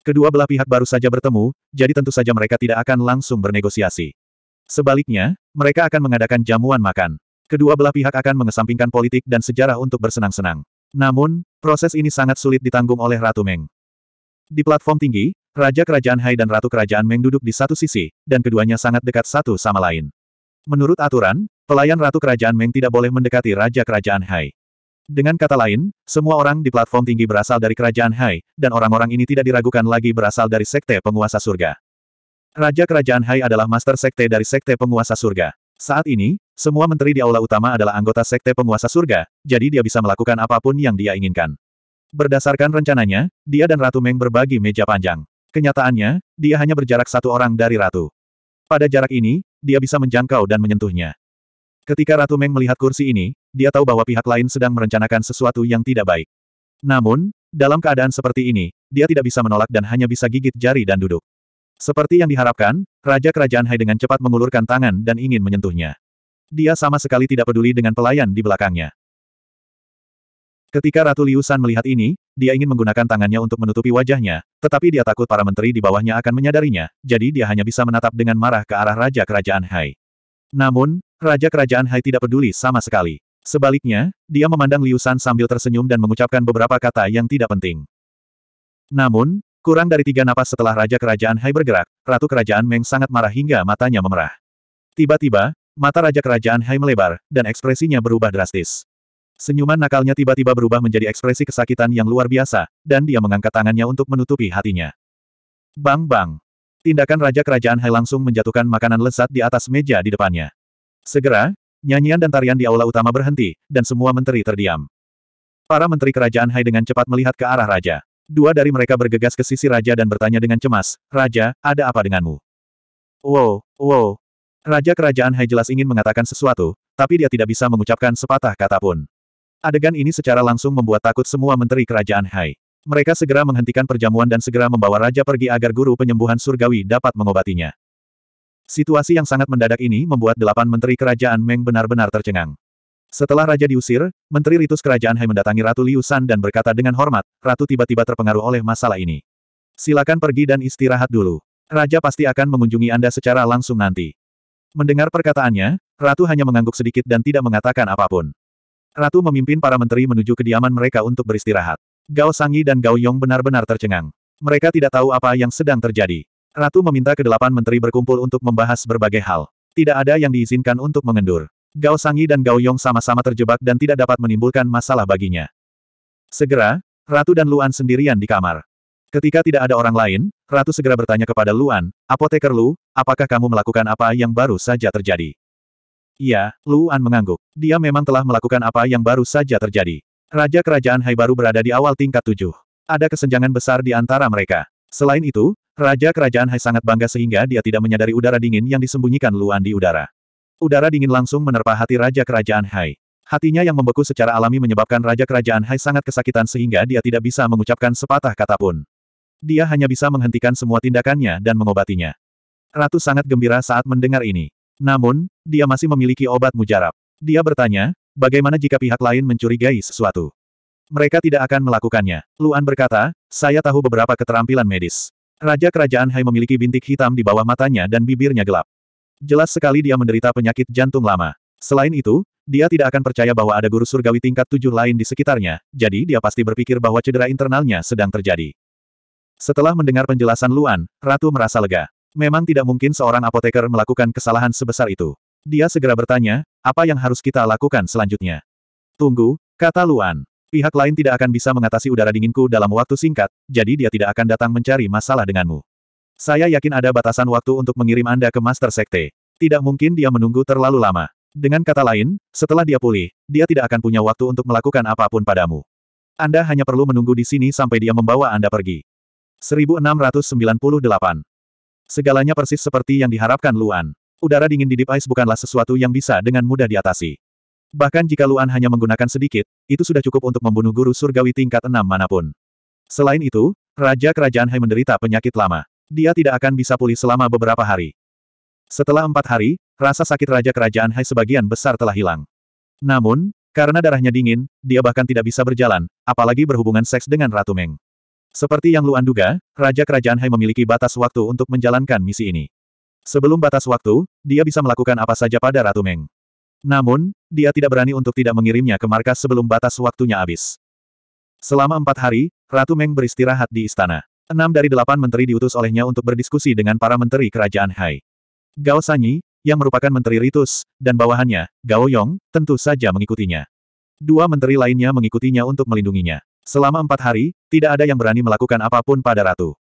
[SPEAKER 1] Kedua belah pihak baru saja bertemu, jadi tentu saja mereka tidak akan langsung bernegosiasi. Sebaliknya, mereka akan mengadakan jamuan makan. Kedua belah pihak akan mengesampingkan politik dan sejarah untuk bersenang-senang. Namun, proses ini sangat sulit ditanggung oleh Ratu Meng. Di platform tinggi, Raja Kerajaan Hai dan Ratu Kerajaan Meng duduk di satu sisi, dan keduanya sangat dekat satu sama lain. Menurut aturan, Pelayan Ratu Kerajaan Meng tidak boleh mendekati Raja Kerajaan Hai. Dengan kata lain, semua orang di platform tinggi berasal dari Kerajaan Hai, dan orang-orang ini tidak diragukan lagi berasal dari Sekte Penguasa Surga. Raja Kerajaan Hai adalah Master Sekte dari Sekte Penguasa Surga. Saat ini, semua menteri di aula utama adalah anggota Sekte Penguasa Surga, jadi dia bisa melakukan apa pun yang dia inginkan. Berdasarkan rencananya, dia dan Ratu Meng berbagi meja panjang. Kenyataannya, dia hanya berjarak satu orang dari Ratu. Pada jarak ini, dia bisa menjangkau dan menyentuhnya. Ketika Ratu Meng melihat kursi ini, dia tahu bahwa pihak lain sedang merencanakan sesuatu yang tidak baik. Namun, dalam keadaan seperti ini, dia tidak bisa menolak dan hanya bisa gigit jari dan duduk. Seperti yang diharapkan, Raja Kerajaan Hai dengan cepat mengulurkan tangan dan ingin menyentuhnya. Dia sama sekali tidak peduli dengan pelayan di belakangnya. Ketika Ratu Liu San melihat ini, dia ingin menggunakan tangannya untuk menutupi wajahnya, tetapi dia takut para menteri di bawahnya akan menyadarinya, jadi dia hanya bisa menatap dengan marah ke arah Raja Kerajaan Hai. Namun, Raja Kerajaan Hai tidak peduli sama sekali. Sebaliknya, dia memandang Liu San sambil tersenyum dan mengucapkan beberapa kata yang tidak penting. Namun, kurang dari tiga napas setelah Raja Kerajaan Hai bergerak, Ratu Kerajaan Meng sangat marah hingga matanya memerah. Tiba-tiba, mata Raja Kerajaan Hai melebar, dan ekspresinya berubah drastis. Senyuman nakalnya tiba-tiba berubah menjadi ekspresi kesakitan yang luar biasa, dan dia mengangkat tangannya untuk menutupi hatinya. Bang-bang. Tindakan Raja Kerajaan Hai langsung menjatuhkan makanan lezat di atas meja di depannya. Segera, nyanyian dan tarian di aula utama berhenti, dan semua menteri terdiam. Para menteri kerajaan Hai dengan cepat melihat ke arah raja. Dua dari mereka bergegas ke sisi raja dan bertanya dengan cemas, Raja, ada apa denganmu? Wow, wow. Raja kerajaan Hai jelas ingin mengatakan sesuatu, tapi dia tidak bisa mengucapkan sepatah kata pun. Adegan ini secara langsung membuat takut semua menteri kerajaan Hai. Mereka segera menghentikan perjamuan dan segera membawa raja pergi agar guru penyembuhan surgawi dapat mengobatinya. Situasi yang sangat mendadak ini membuat delapan menteri kerajaan Meng benar-benar tercengang. Setelah raja diusir, menteri ritus kerajaan Hai mendatangi Ratu Liu San dan berkata dengan hormat, Ratu tiba-tiba terpengaruh oleh masalah ini. Silakan pergi dan istirahat dulu. Raja pasti akan mengunjungi Anda secara langsung nanti. Mendengar perkataannya, Ratu hanya mengangguk sedikit dan tidak mengatakan apa pun. Ratu memimpin para menteri menuju kediaman mereka untuk beristirahat. Gao Sangi dan Gao Yong benar-benar tercengang. Mereka tidak tahu apa yang sedang terjadi. Ratu meminta kedelapan menteri berkumpul untuk membahas berbagai hal. Tidak ada yang diizinkan untuk mengendur. Gao Sangi dan Gao Yong sama-sama terjebak dan tidak dapat menimbulkan masalah baginya. Segera, Ratu dan Luan sendirian di kamar. Ketika tidak ada orang lain, Ratu segera bertanya kepada Luan, Apoteker Lu, apakah kamu melakukan apa yang baru saja terjadi? Iya, Luan mengangguk. Dia memang telah melakukan apa yang baru saja terjadi. Raja Kerajaan Hai baru berada di awal tingkat tujuh. Ada kesenjangan besar di antara mereka. Selain itu, Raja Kerajaan Hai sangat bangga sehingga dia tidak menyadari udara dingin yang disembunyikan Luan di udara. Udara dingin langsung menerpa hati Raja Kerajaan Hai. Hatinya yang membeku secara alami menyebabkan Raja Kerajaan Hai sangat kesakitan sehingga dia tidak bisa mengucapkan sepatah kata pun. Dia hanya bisa menghentikan semua tindakannya dan mengobatinya. Ratu sangat gembira saat mendengar ini. Namun, dia masih memiliki obat mujarab. Dia bertanya, bagaimana jika pihak lain mencurigai sesuatu? Mereka tidak akan melakukannya. Luan berkata, saya tahu beberapa keterampilan medis. Raja Kerajaan Hai memiliki bintik hitam di bawah matanya dan bibirnya gelap. Jelas sekali dia menderita penyakit jantung lama. Selain itu, dia tidak akan percaya bahwa ada guru surgawi tingkat tujuh lain di sekitarnya, jadi dia pasti berpikir bahwa cedera internalnya sedang terjadi. Setelah mendengar penjelasan Luan, Ratu merasa lega. Memang tidak mungkin seorang apoteker melakukan kesalahan sebesar itu. Dia segera bertanya, apa yang harus kita lakukan selanjutnya? Tunggu, kata Luan. Pihak lain tidak akan bisa mengatasi udara dinginku dalam waktu singkat, jadi dia tidak akan datang mencari masalah denganmu. Saya yakin ada batasan waktu untuk mengirim Anda ke Master Sekte. Tidak mungkin dia menunggu terlalu lama. Dengan kata lain, setelah dia pulih, dia tidak akan punya waktu untuk melakukan apa pun padamu. Anda hanya perlu menunggu di sini sampai dia membawa Anda pergi. 1698. Segalanya persis seperti yang diharapkan Luan. Udara dingin di Deep Ice bukanlah sesuatu yang bisa dengan mudah diatasi. Bahkan jika Luan hanya menggunakan sedikit, itu sudah cukup untuk membunuh guru surgawi tingkat enam mana pun. Selain itu, Raja Kerajaan Hai menderita penyakit lama. Dia tidak akan bisa pulih selama beberapa hari. Setelah empat hari, rasa sakit Raja Kerajaan Hai sebagian besar telah hilang. Namun, karena darahnya dingin, dia bahkan tidak bisa berjalan, apalagi berhubungan seks dengan Ratu Meng. Seperti yang Luan duga, Raja Kerajaan Hai memiliki batas waktu untuk menjalankan misi ini. Sebelum batas waktu, dia bisa melakukan apa saja pada Ratu Meng. Namun, dia tidak berani untuk tidak mengirimnya ke markas sebelum batas waktunya habis. Selama empat hari, Ratu Meng beristirahat di istana. Enam dari delapan menteri diutus olehnya untuk berdiskusi dengan para menteri kerajaan Hai. Gao Sanyi, yang merupakan menteri Ritus, dan bawahannya, Gao Yong, tentu saja mengikutinya. Dua menteri lainnya mengikutinya untuk melindunginya. Selama empat hari, tidak ada yang berani melakukan apa pun pada ratu.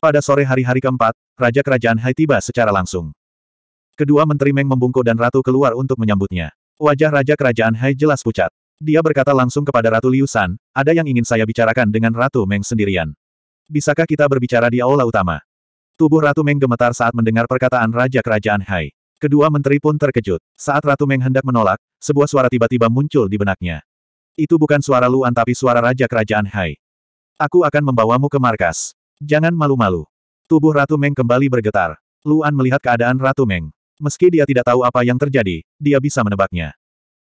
[SPEAKER 1] Pada sore hari-hari keempat, Raja Kerajaan Hai tiba secara langsung. Kedua Menteri Meng membungkuk dan ratu keluar untuk menyambutnya. Wajah Raja Kerajaan Hai jelas pucat. Dia berkata langsung kepada Ratu Liu San, ada yang ingin saya bicarakan dengan Ratu Meng sendirian. Bisakah kita berbicara di aula utama? Tubuh Ratu Meng gemetar saat mendengar perkataan Raja Kerajaan Hai. Kedua menteri pun terkejut. Saat Ratu Meng hendak menolak, sebuah suara tiba-tiba muncul di benaknya. Itu bukan suara Luan tapi suara Raja Kerajaan Hai. Aku akan membawamu ke markas. Jangan malu-malu. Tubuh Ratu Meng kembali bergetar. Luan melihat keadaan Ratu Meng. Meski dia tidak tahu apa yang terjadi, dia bisa menebaknya.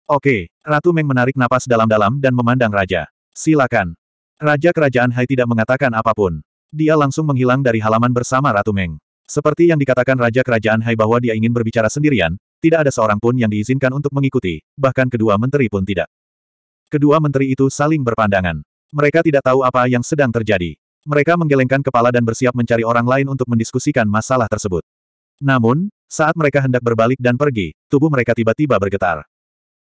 [SPEAKER 1] Oke, Ratu Meng menarik napas dalam-dalam dan memandang Raja. Silakan. Raja Kerajaan Hai tidak mengatakan apa pun. Dia langsung menghilang dari halaman bersama Ratu Meng. Seperti yang dikatakan Raja Kerajaan Hai bahwa dia ingin berbicara sendirian, tidak ada seorang pun yang diizinkan untuk mengikuti, bahkan kedua menteri pun tidak. Kedua menteri itu saling berpandangan. Mereka tidak tahu apa yang sedang terjadi. Mereka menggelengkan kepala dan bersiap mencari orang lain untuk mendiskusikan masalah tersebut. Namun, saat mereka hendak berbalik dan pergi, tubuh mereka tiba-tiba bergetar.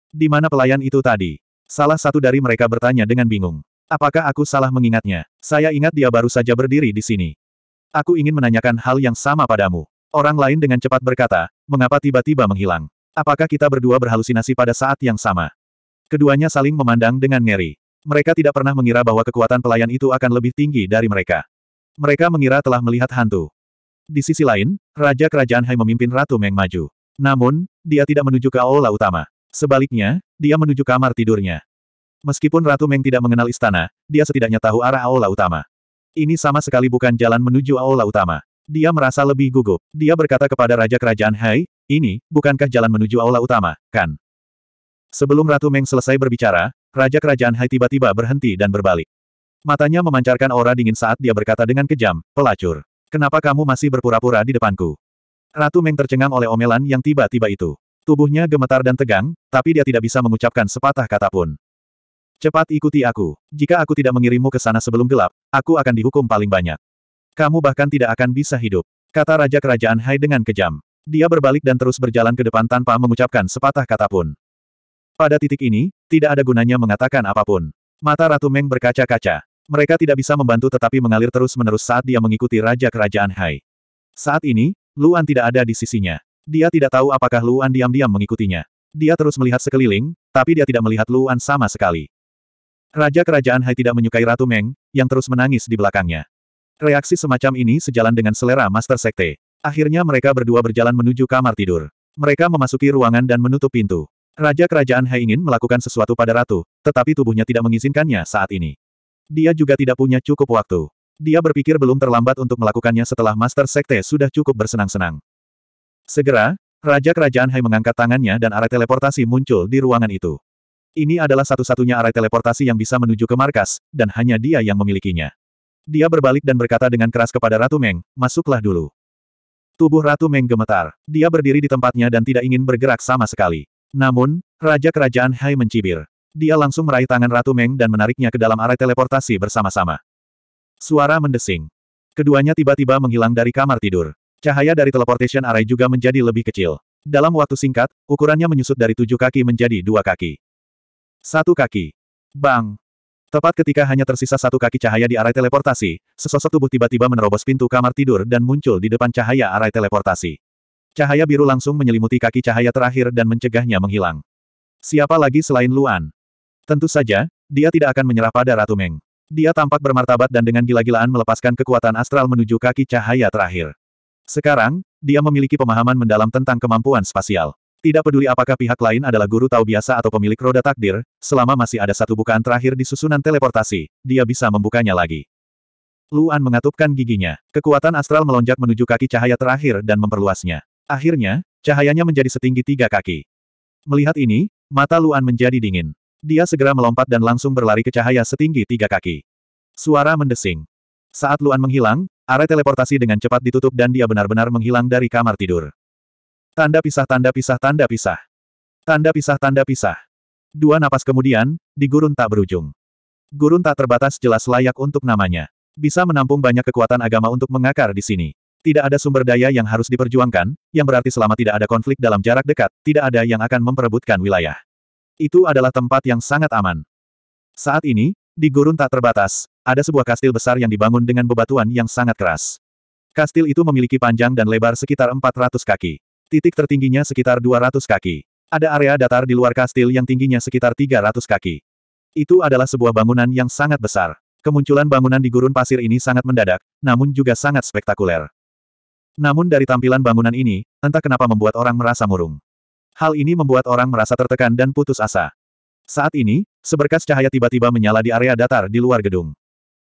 [SPEAKER 1] Di mana pelayan itu tadi? Salah satu dari mereka bertanya dengan bingung. Apakah aku salah mengingatnya? Saya ingat dia baru saja berdiri di sini. Aku ingin menanyakan hal yang sama padamu. Orang lain dengan cepat berkata, mengapa tiba-tiba menghilang? Apakah kita berdua berhalusinasi pada saat yang sama? Keduanya saling memandang dengan ngeri. Mereka tidak pernah mengira bahwa kekuatan pelayan itu akan lebih tinggi dari mereka. Mereka mengira telah melihat hantu. Di sisi lain, Raja Kerajaan Hai memimpin Ratu Meng maju. Namun, dia tidak menuju ke aula utama. Sebaliknya, dia menuju kamar tidurnya. Meskipun Ratu Meng tidak mengenal istana, dia setidaknya tahu arah aula utama. Ini sama sekali bukan jalan menuju aula utama. Dia merasa lebih gugup. Dia berkata kepada Raja Kerajaan Hai, ini, bukankah jalan menuju aula utama, kan? Sebelum Ratu Meng selesai berbicara, Raja Kerajaan Hai tiba-tiba berhenti dan berbalik. Matanya memancarkan aura dingin saat dia berkata dengan kejam, pelacur. Kenapa kamu masih berpura-pura di depanku? Ratu Meng tercengang oleh omelan yang tiba-tiba itu. Tubuhnya gemetar dan tegang, tapi dia tidak bisa mengucapkan sepatah kata pun. Cepat ikuti aku. Jika aku tidak mengirimmu ke sana sebelum gelap, aku akan dihukum paling banyak. Kamu bahkan tidak akan bisa hidup. Kata Raja Kerajaan Hai dengan kejam. Dia berbalik dan terus berjalan ke depan tanpa mengucapkan sepatah kata pun. Pada titik ini, tidak ada gunanya mengatakan apa pun. Mata Ratu Meng berkaca-kaca. Mereka tidak bisa membantu tetapi mengalir terus-menerus saat dia mengikuti Raja Kerajaan Hai. Saat ini, Luan tidak ada di sisinya. Dia tidak tahu apakah Luan diam-diam mengikutinya. Dia terus melihat sekeliling, tapi dia tidak melihat Luan sama sekali. Raja Kerajaan Hai tidak menyukai Ratu Meng, yang terus menangis di belakangnya. Reaksi semacam ini sejalan dengan selera Master Sekte. Akhirnya mereka berdua berjalan menuju kamar tidur. Mereka memasuki ruangan dan menutup pintu. Raja Kerajaan Hai ingin melakukan sesuatu pada Ratu, tetapi tubuhnya tidak mengizinkannya saat ini. Dia juga tidak punya cukup waktu. Dia berpikir belum terlambat untuk melakukannya setelah Master Sekte sudah cukup bersenang-senang. Segera, Raja Kerajaan Hai mengangkat tangannya dan arai teleportasi muncul di ruangan itu. Ini adalah satu-satunya arai teleportasi yang bisa menuju ke markas, dan hanya dia yang memilikinya. Dia berbalik dan berkata dengan keras kepada Ratu Meng, masuklah dulu. Tubuh Ratu Meng gemetar. Dia berdiri di tempatnya dan tidak ingin bergerak sama sekali. Namun, Raja Kerajaan Hai mencibir. Dia langsung meraih tangan Ratu Meng dan menariknya ke dalam arai teleportasi bersama-sama. Suara mendesing. Keduanya tiba-tiba menghilang dari kamar tidur. Cahaya dari teleportation array juga menjadi lebih kecil. Dalam waktu singkat, ukurannya menyusut dari tujuh kaki menjadi dua kaki. Satu kaki. Bang! Tepat ketika hanya tersisa satu kaki cahaya di arai teleportasi, sesosok tubuh tiba-tiba menerobos pintu kamar tidur dan muncul di depan cahaya arai teleportasi. Cahaya biru langsung menyelimuti kaki cahaya terakhir dan mencegahnya menghilang. Siapa lagi selain Luan? Tentu saja, dia tidak akan menyerah pada Ratu Meng. Dia tampak bermartabat dan dengan gila-gilaan melepaskan kekuatan astral menuju kaki cahaya terakhir. Sekarang, dia memiliki pemahaman mendalam tentang kemampuan spasial. Tidak peduli apakah pihak lain adalah guru tahu biasa atau pemilik roda takdir, selama masih ada satu bukaan terakhir di susunan teleportasi, dia bisa membukanya lagi. Luan mengatupkan giginya. Kekuatan astral melonjak menuju kaki cahaya terakhir dan memperluasnya. Akhirnya, cahayanya menjadi setinggi tiga kaki. Melihat ini, mata Luan menjadi dingin. Dia segera melompat dan langsung berlari ke cahaya setinggi tiga kaki. Suara mendesing. Saat Luan menghilang, area teleportasi dengan cepat ditutup dan dia benar-benar menghilang dari kamar tidur. Tanda pisah tanda pisah tanda pisah. Tanda pisah tanda pisah. Dua napas kemudian, di gurun tak berujung. Gurun tak terbatas jelas layak untuk namanya. Bisa menampung banyak kekuatan agama untuk mengakar di sini. Tidak ada sumber daya yang harus diperjuangkan, yang berarti selama tidak ada konflik dalam jarak dekat, tidak ada yang akan memperebutkan wilayah. Itu adalah tempat yang sangat aman. Saat ini, di gurun tak terbatas, ada sebuah kastil besar yang dibangun dengan bebatuan yang sangat keras. Kastil itu memiliki panjang dan lebar sekitar 400 kaki. Titik tertingginya sekitar 200 kaki. Ada area datar di luar kastil yang tingginya sekitar 300 kaki. Itu adalah sebuah bangunan yang sangat besar. Kemunculan bangunan di gurun pasir ini sangat mendadak, namun juga sangat spektakuler. Namun dari tampilan bangunan ini, entah kenapa membuat orang merasa murung. Hal ini membuat orang merasa tertekan dan putus asa. Saat ini, seberkas cahaya tiba-tiba menyala di area datar di luar gedung.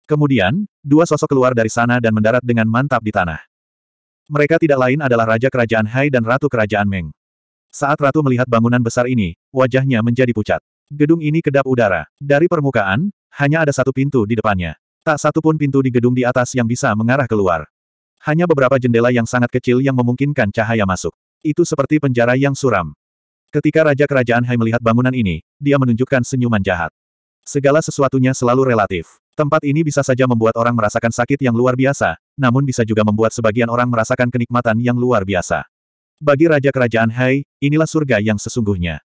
[SPEAKER 1] Kemudian, dua sosok keluar dari sana dan mendarat dengan mantap di tanah. Mereka tidak lain adalah Raja Kerajaan Hai dan Ratu Kerajaan Meng. Saat Ratu melihat bangunan besar ini, wajahnya menjadi pucat. Gedung ini kedap udara. Dari permukaan, hanya ada satu pintu di depannya. Tak satu pun pintu di gedung di atas yang bisa mengarah keluar. Hanya beberapa jendela yang sangat kecil yang memungkinkan cahaya masuk. Itu seperti penjara yang suram. Ketika Raja Kerajaan Hai melihat bangunan ini, dia menunjukkan senyuman jahat. Segala sesuatunya selalu relatif. Tempat ini bisa saja membuat orang merasakan sakit yang luar biasa, namun bisa juga membuat sebagian orang merasakan kenikmatan yang luar biasa. Bagi Raja Kerajaan Hai, inilah surga yang sesungguhnya.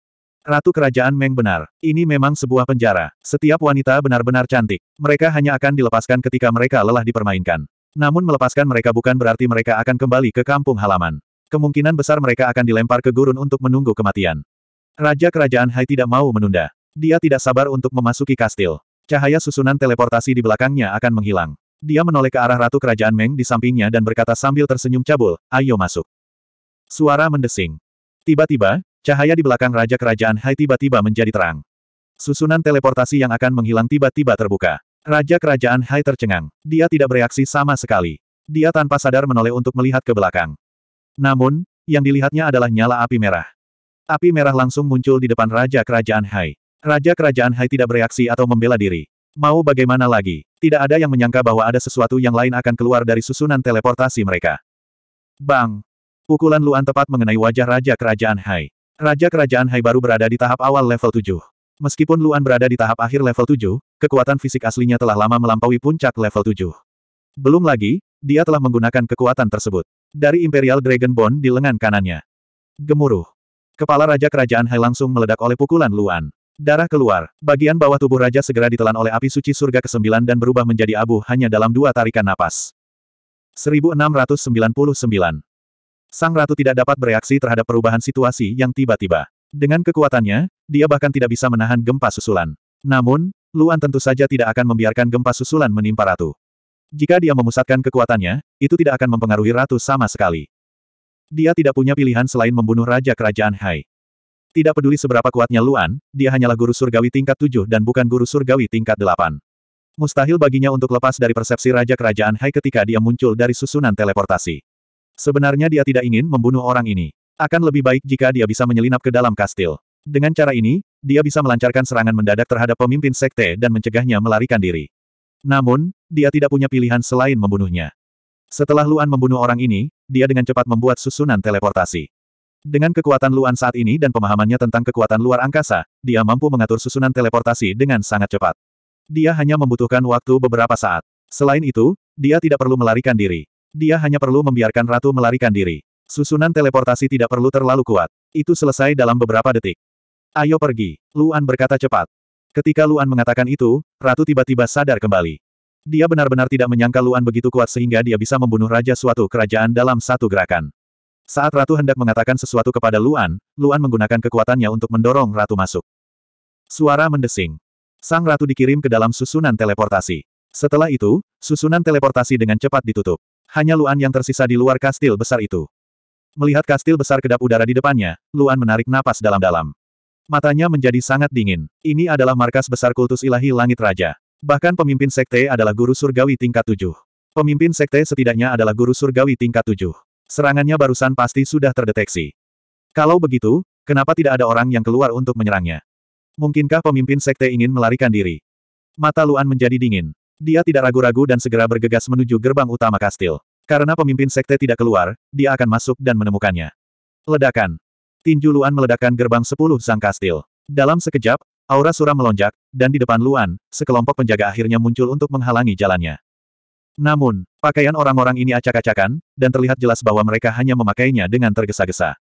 [SPEAKER 1] Ratu Kerajaan Meng benar. Ini memang sebuah penjara. Setiap wanita benar-benar cantik. Mereka hanya akan dilepaskan ketika mereka lelah dipermainkan. Namun melepaskan mereka bukan berarti mereka akan kembali ke kampung halaman. Kemungkinan besar mereka akan dilempar ke gurun untuk menunggu kematian. Raja Kerajaan Hai tidak mau menunda. Dia tidak sabar untuk memasuki kastil. Cahaya susunan teleportasi di belakangnya akan menghilang. Dia menoleh ke arah Ratu Kerajaan Meng di sampingnya dan berkata sambil tersenyum cabul, ayo masuk. Suara mendesing. Tiba-tiba, cahaya di belakang Raja Kerajaan Hai tiba-tiba menjadi terang. Susunan teleportasi yang akan menghilang tiba-tiba terbuka. Raja Kerajaan Hai tercengang. Dia tidak bereaksi sama sekali. Dia tanpa sadar menoleh untuk melihat ke belakang. Namun, yang dilihatnya adalah nyala api merah. Api merah langsung muncul di depan Raja Kerajaan Hai. Raja Kerajaan Hai tidak bereaksi atau membela diri. Mau bagaimana lagi? Tidak ada yang menyangka bahwa ada sesuatu yang lain akan keluar dari susunan teleportasi mereka. Bang! Pukulan Luan tepat mengenai wajah Raja Kerajaan Hai. Raja Kerajaan Hai baru berada di tahap awal level 7. Meskipun Luan berada di tahap akhir level 7, kekuatan fisik aslinya telah lama melampaui puncak level 7. Belum lagi, dia telah menggunakan kekuatan tersebut. Dari Imperial Dragon Bone di lengan kanannya. Gemuruh. Kepala Raja Kerajaan Hai langsung meledak oleh pukulan Luan. Darah keluar. Bagian bawah tubuh Raja segera ditelan oleh api suci surga ke-9 dan berubah menjadi abu hanya dalam dua tarikan napas. 1699. Sang Ratu tidak dapat bereaksi terhadap perubahan situasi yang tiba-tiba. Dengan kekuatannya, dia bahkan tidak bisa menahan gempa susulan. Namun, Luan tentu saja tidak akan membiarkan gempa susulan menimpa Ratu. Jika dia memusatkan kekuatannya, itu tidak akan mempengaruhi Ratu sama sekali. Dia tidak punya pilihan selain membunuh Raja Kerajaan Hai. Tidak peduli seberapa kuatnya Luan, dia hanyalah guru surgawi tingkat 7 dan bukan guru surgawi tingkat 8. Mustahil baginya untuk lepas dari persepsi Raja Kerajaan Hai ketika dia muncul dari susunan teleportasi. Sebenarnya dia tidak ingin membunuh orang ini. Akan lebih baik jika dia bisa menyelinap ke dalam kastil. Dengan cara ini, dia bisa melancarkan serangan mendadak terhadap pemimpin sekte dan mencegahnya melarikan diri. Namun, dia tidak punya pilihan selain membunuhnya. Setelah Luan membunuh orang ini, dia dengan cepat membuat susunan teleportasi. Dengan kekuatan Luan saat ini dan pemahamannya tentang kekuatan luar angkasa, dia mampu mengatur susunan teleportasi dengan sangat cepat. Dia hanya membutuhkan waktu beberapa saat. Selain itu, dia tidak perlu melarikan diri. Dia hanya perlu membiarkan ratu melarikan diri. Susunan teleportasi tidak perlu terlalu kuat. Itu selesai dalam beberapa detik. Ayo pergi, Luan berkata cepat. Ketika Luan mengatakan itu, ratu tiba-tiba sadar kembali. Dia benar-benar tidak menyangka Luan begitu kuat sehingga dia bisa membunuh raja suatu kerajaan dalam satu gerakan. Saat Ratu hendak mengatakan sesuatu kepada Luan, Luan menggunakan kekuatannya untuk mendorong Ratu masuk. Suara mendesing. Sang Ratu dikirim ke dalam susunan teleportasi. Setelah itu, susunan teleportasi dengan cepat ditutup. Hanya Luan yang tersisa di luar kastil besar itu. Melihat kastil besar kedap udara di depannya, Luan menarik napas dalam-dalam. Matanya menjadi sangat dingin. Ini adalah markas besar kultus ilahi langit raja. Bahkan pemimpin sekte adalah guru surgawi tingkat tujuh. Pemimpin sekte setidaknya adalah guru surgawi tingkat tujuh. Serangannya barusan pasti sudah terdeteksi. Kalau begitu, kenapa tidak ada orang yang keluar untuk menyerangnya? Mungkinkah pemimpin sekte ingin melarikan diri? Mata Luan menjadi dingin. Dia tidak ragu-ragu dan segera bergegas menuju gerbang utama kastil. Karena pemimpin sekte tidak keluar, dia akan masuk dan menemukannya. Ledakan. Tinju Luan meledakkan gerbang sepuluh sang kastil. Dalam sekejap, aura suram melonjak, dan di depan Luan, sekelompok penjaga akhirnya muncul untuk menghalangi jalannya. Namun, pakaian orang-orang ini acak-acakan, dan terlihat jelas bahwa mereka hanya memakainya dengan tergesa-gesa.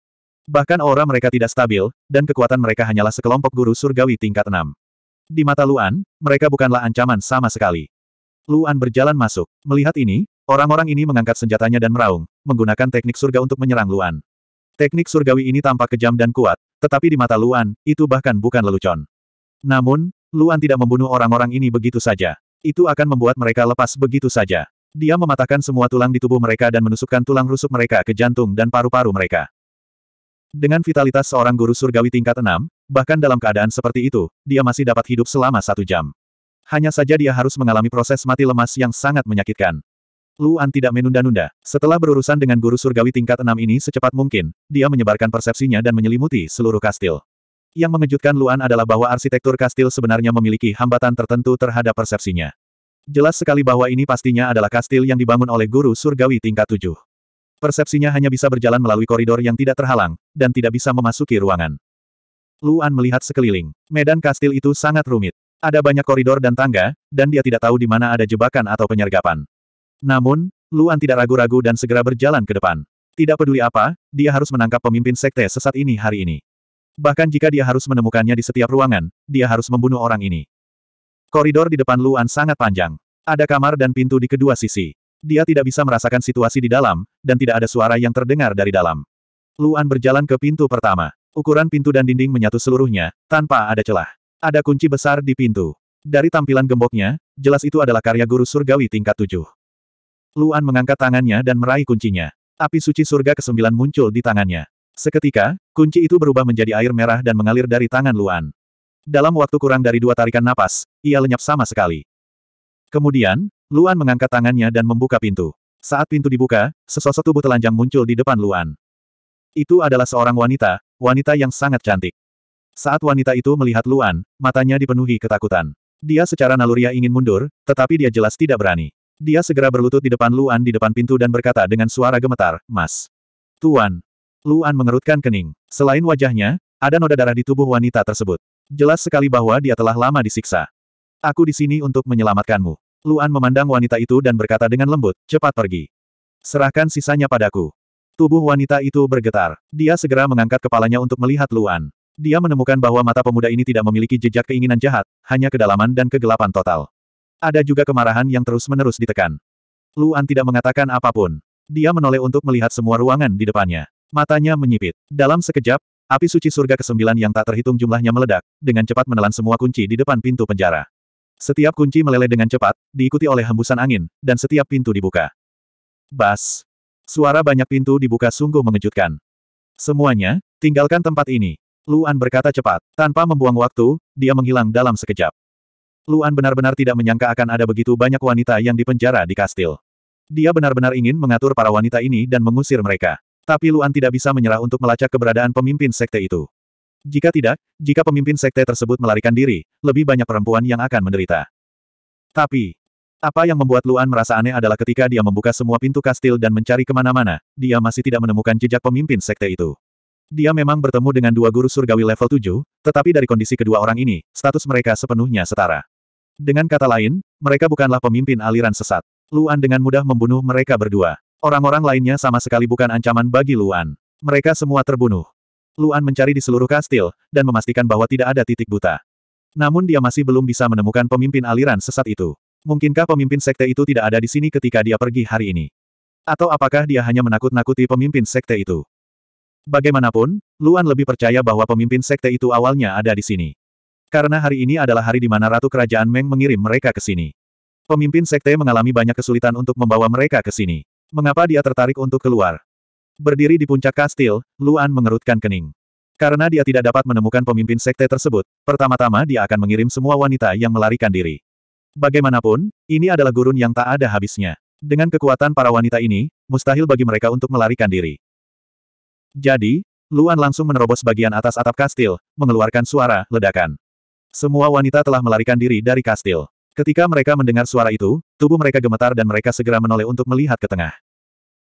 [SPEAKER 1] Bahkan aura mereka tidak stabil, dan kekuatan mereka hanyalah sekelompok guru surgawi tingkat 6. Di mata Luan, mereka bukanlah ancaman sama sekali. Luan berjalan masuk. Melihat ini, orang-orang ini mengangkat senjatanya dan meraung, menggunakan teknik surga untuk menyerang Luan. Teknik surgawi ini tampak kejam dan kuat, tetapi di mata Luan, itu bahkan bukan lelucon. Namun, Luan tidak membunuh orang-orang ini begitu saja. Itu akan membuat mereka lepas begitu saja. Dia mematahkan semua tulang di tubuh mereka dan menusukkan tulang rusuk mereka ke jantung dan paru-paru mereka. Dengan vitalitas seorang guru surgawi tingkat enam, bahkan dalam keadaan seperti itu, dia masih dapat hidup selama satu jam. Hanya saja dia harus mengalami proses mati lemas yang sangat menyakitkan. Luan tidak menunda-nunda. Setelah berurusan dengan guru surgawi tingkat enam ini secepat mungkin, dia menyebarkan persepsinya dan menyelimuti seluruh kastil. Yang mengejutkan Luan adalah bahwa arsitektur kastil sebenarnya memiliki hambatan tertentu terhadap persepsinya. Jelas sekali bahwa ini pastinya adalah kastil yang dibangun oleh guru surgawi tingkat tujuh. Persepsinya hanya bisa berjalan melalui koridor yang tidak terhalang, dan tidak bisa memasuki ruangan. Luan melihat sekeliling. Medan kastil itu sangat rumit. Ada banyak koridor dan tangga, dan dia tidak tahu di mana ada jebakan atau penyergapan. Namun, Luan tidak ragu-ragu dan segera berjalan ke depan. Tidak peduli apa, dia harus menangkap pemimpin sekte sesat ini hari ini. Bahkan jika dia harus menemukannya di setiap ruangan, dia harus membunuh orang ini. Koridor di depan Luan sangat panjang. Ada kamar dan pintu di kedua sisi. Dia tidak bisa merasakan situasi di dalam, dan tidak ada suara yang terdengar dari dalam. Luan berjalan ke pintu pertama. Ukuran pintu dan dinding menyatu seluruhnya, tanpa ada celah. Ada kunci besar di pintu. Dari tampilan gemboknya, jelas itu adalah karya guru surgawi tingkat tujuh. Luan mengangkat tangannya dan meraih kuncinya. Api suci surga kesembilan muncul di tangannya. Seketika, kunci itu berubah menjadi air merah dan mengalir dari tangan Luan. Dalam waktu kurang dari dua tarikan napas, ia lenyap sama sekali. Kemudian, Luan mengangkat tangannya dan membuka pintu. Saat pintu dibuka, sesosok tubuh telanjang muncul di depan Luan. Itu adalah seorang wanita, wanita yang sangat cantik. Saat wanita itu melihat Luan, matanya dipenuhi ketakutan. Dia secara naluriah ingin mundur, tetapi dia jelas tidak berani. Dia segera berlutut di depan Luan di depan pintu dan berkata dengan suara gemetar, Mas. Tuan. Luan mengerutkan kening. Selain wajahnya, ada noda darah di tubuh wanita tersebut. Jelas sekali bahwa dia telah lama disiksa. Aku di sini untuk menyelamatkanmu. Luan memandang wanita itu dan berkata dengan lembut, cepat pergi. Serahkan sisanya padaku. Tubuh wanita itu bergetar. Dia segera mengangkat kepalanya untuk melihat Luan. Dia menemukan bahwa mata pemuda ini tidak memiliki jejak keinginan jahat, hanya kedalaman dan kegelapan total. Ada juga kemarahan yang terus-menerus ditekan. Luan tidak mengatakan apa pun. Dia menoleh untuk melihat semua ruangan di depannya. Matanya menyipit. Dalam sekejap, api suci surga kesembilan yang tak terhitung jumlahnya meledak, dengan cepat menelan semua kunci di depan pintu penjara. Setiap kunci meleleh dengan cepat, diikuti oleh hembusan angin, dan setiap pintu dibuka. Bas. Suara banyak pintu dibuka sungguh mengejutkan. Semuanya, tinggalkan tempat ini. Luan berkata cepat. Tanpa membuang waktu, dia menghilang dalam sekejap. Luan benar-benar tidak menyangka akan ada begitu banyak wanita yang dipenjara di kastil. Dia benar-benar ingin mengatur para wanita ini dan mengusir mereka. Tapi Luan tidak bisa menyerah untuk melacak keberadaan pemimpin sekte itu. Jika tidak, jika pemimpin sekte tersebut melarikan diri, lebih banyak perempuan yang akan menderita. Tapi, apa yang membuat Luan merasa aneh adalah ketika dia membuka semua pintu kastil dan mencari ke mana-mana, dia masih tidak menemukan jejak pemimpin sekte itu. Dia memang bertemu dengan dua guru surgawi level 7, tetapi dari kondisi kedua orang ini, status mereka sepenuhnya setara. Dengan kata lain, mereka bukanlah pemimpin aliran sesat. Luan dengan mudah membunuh mereka berdua. Orang-orang lainnya sama sekali bukan ancaman bagi Luan. Mereka semua terbunuh. Luan mencari di seluruh kastil, dan memastikan bahwa tidak ada titik buta. Namun dia masih belum bisa menemukan pemimpin aliran sesat itu. Mungkinkah pemimpin sekte itu tidak ada di sini ketika dia pergi hari ini? Atau apakah dia hanya menakut-nakuti pemimpin sekte itu? Bagaimanapun, Luan lebih percaya bahwa pemimpin sekte itu awalnya ada di sini. Karena hari ini adalah hari di mana Ratu Kerajaan Meng mengirim mereka ke sini. Pemimpin sekte mengalami banyak kesulitan untuk membawa mereka ke sini. Mengapa dia tertarik untuk keluar? Berdiri di puncak kastil, Luan mengerutkan kening. Karena dia tidak dapat menemukan pemimpin sekte tersebut, pertama-tama dia akan mengirim semua wanita yang melarikan diri. Bagaimanapun, ini adalah gurun yang tak ada habisnya. Dengan kekuatan para wanita ini, mustahil bagi mereka untuk melarikan diri. Jadi, Luan langsung menerobos bagian atas atap kastil, mengeluarkan suara ledakan. Semua wanita telah melarikan diri dari kastil. Ketika mereka mendengar suara itu, tubuh mereka gemetar dan mereka segera menoleh untuk melihat ke tengah.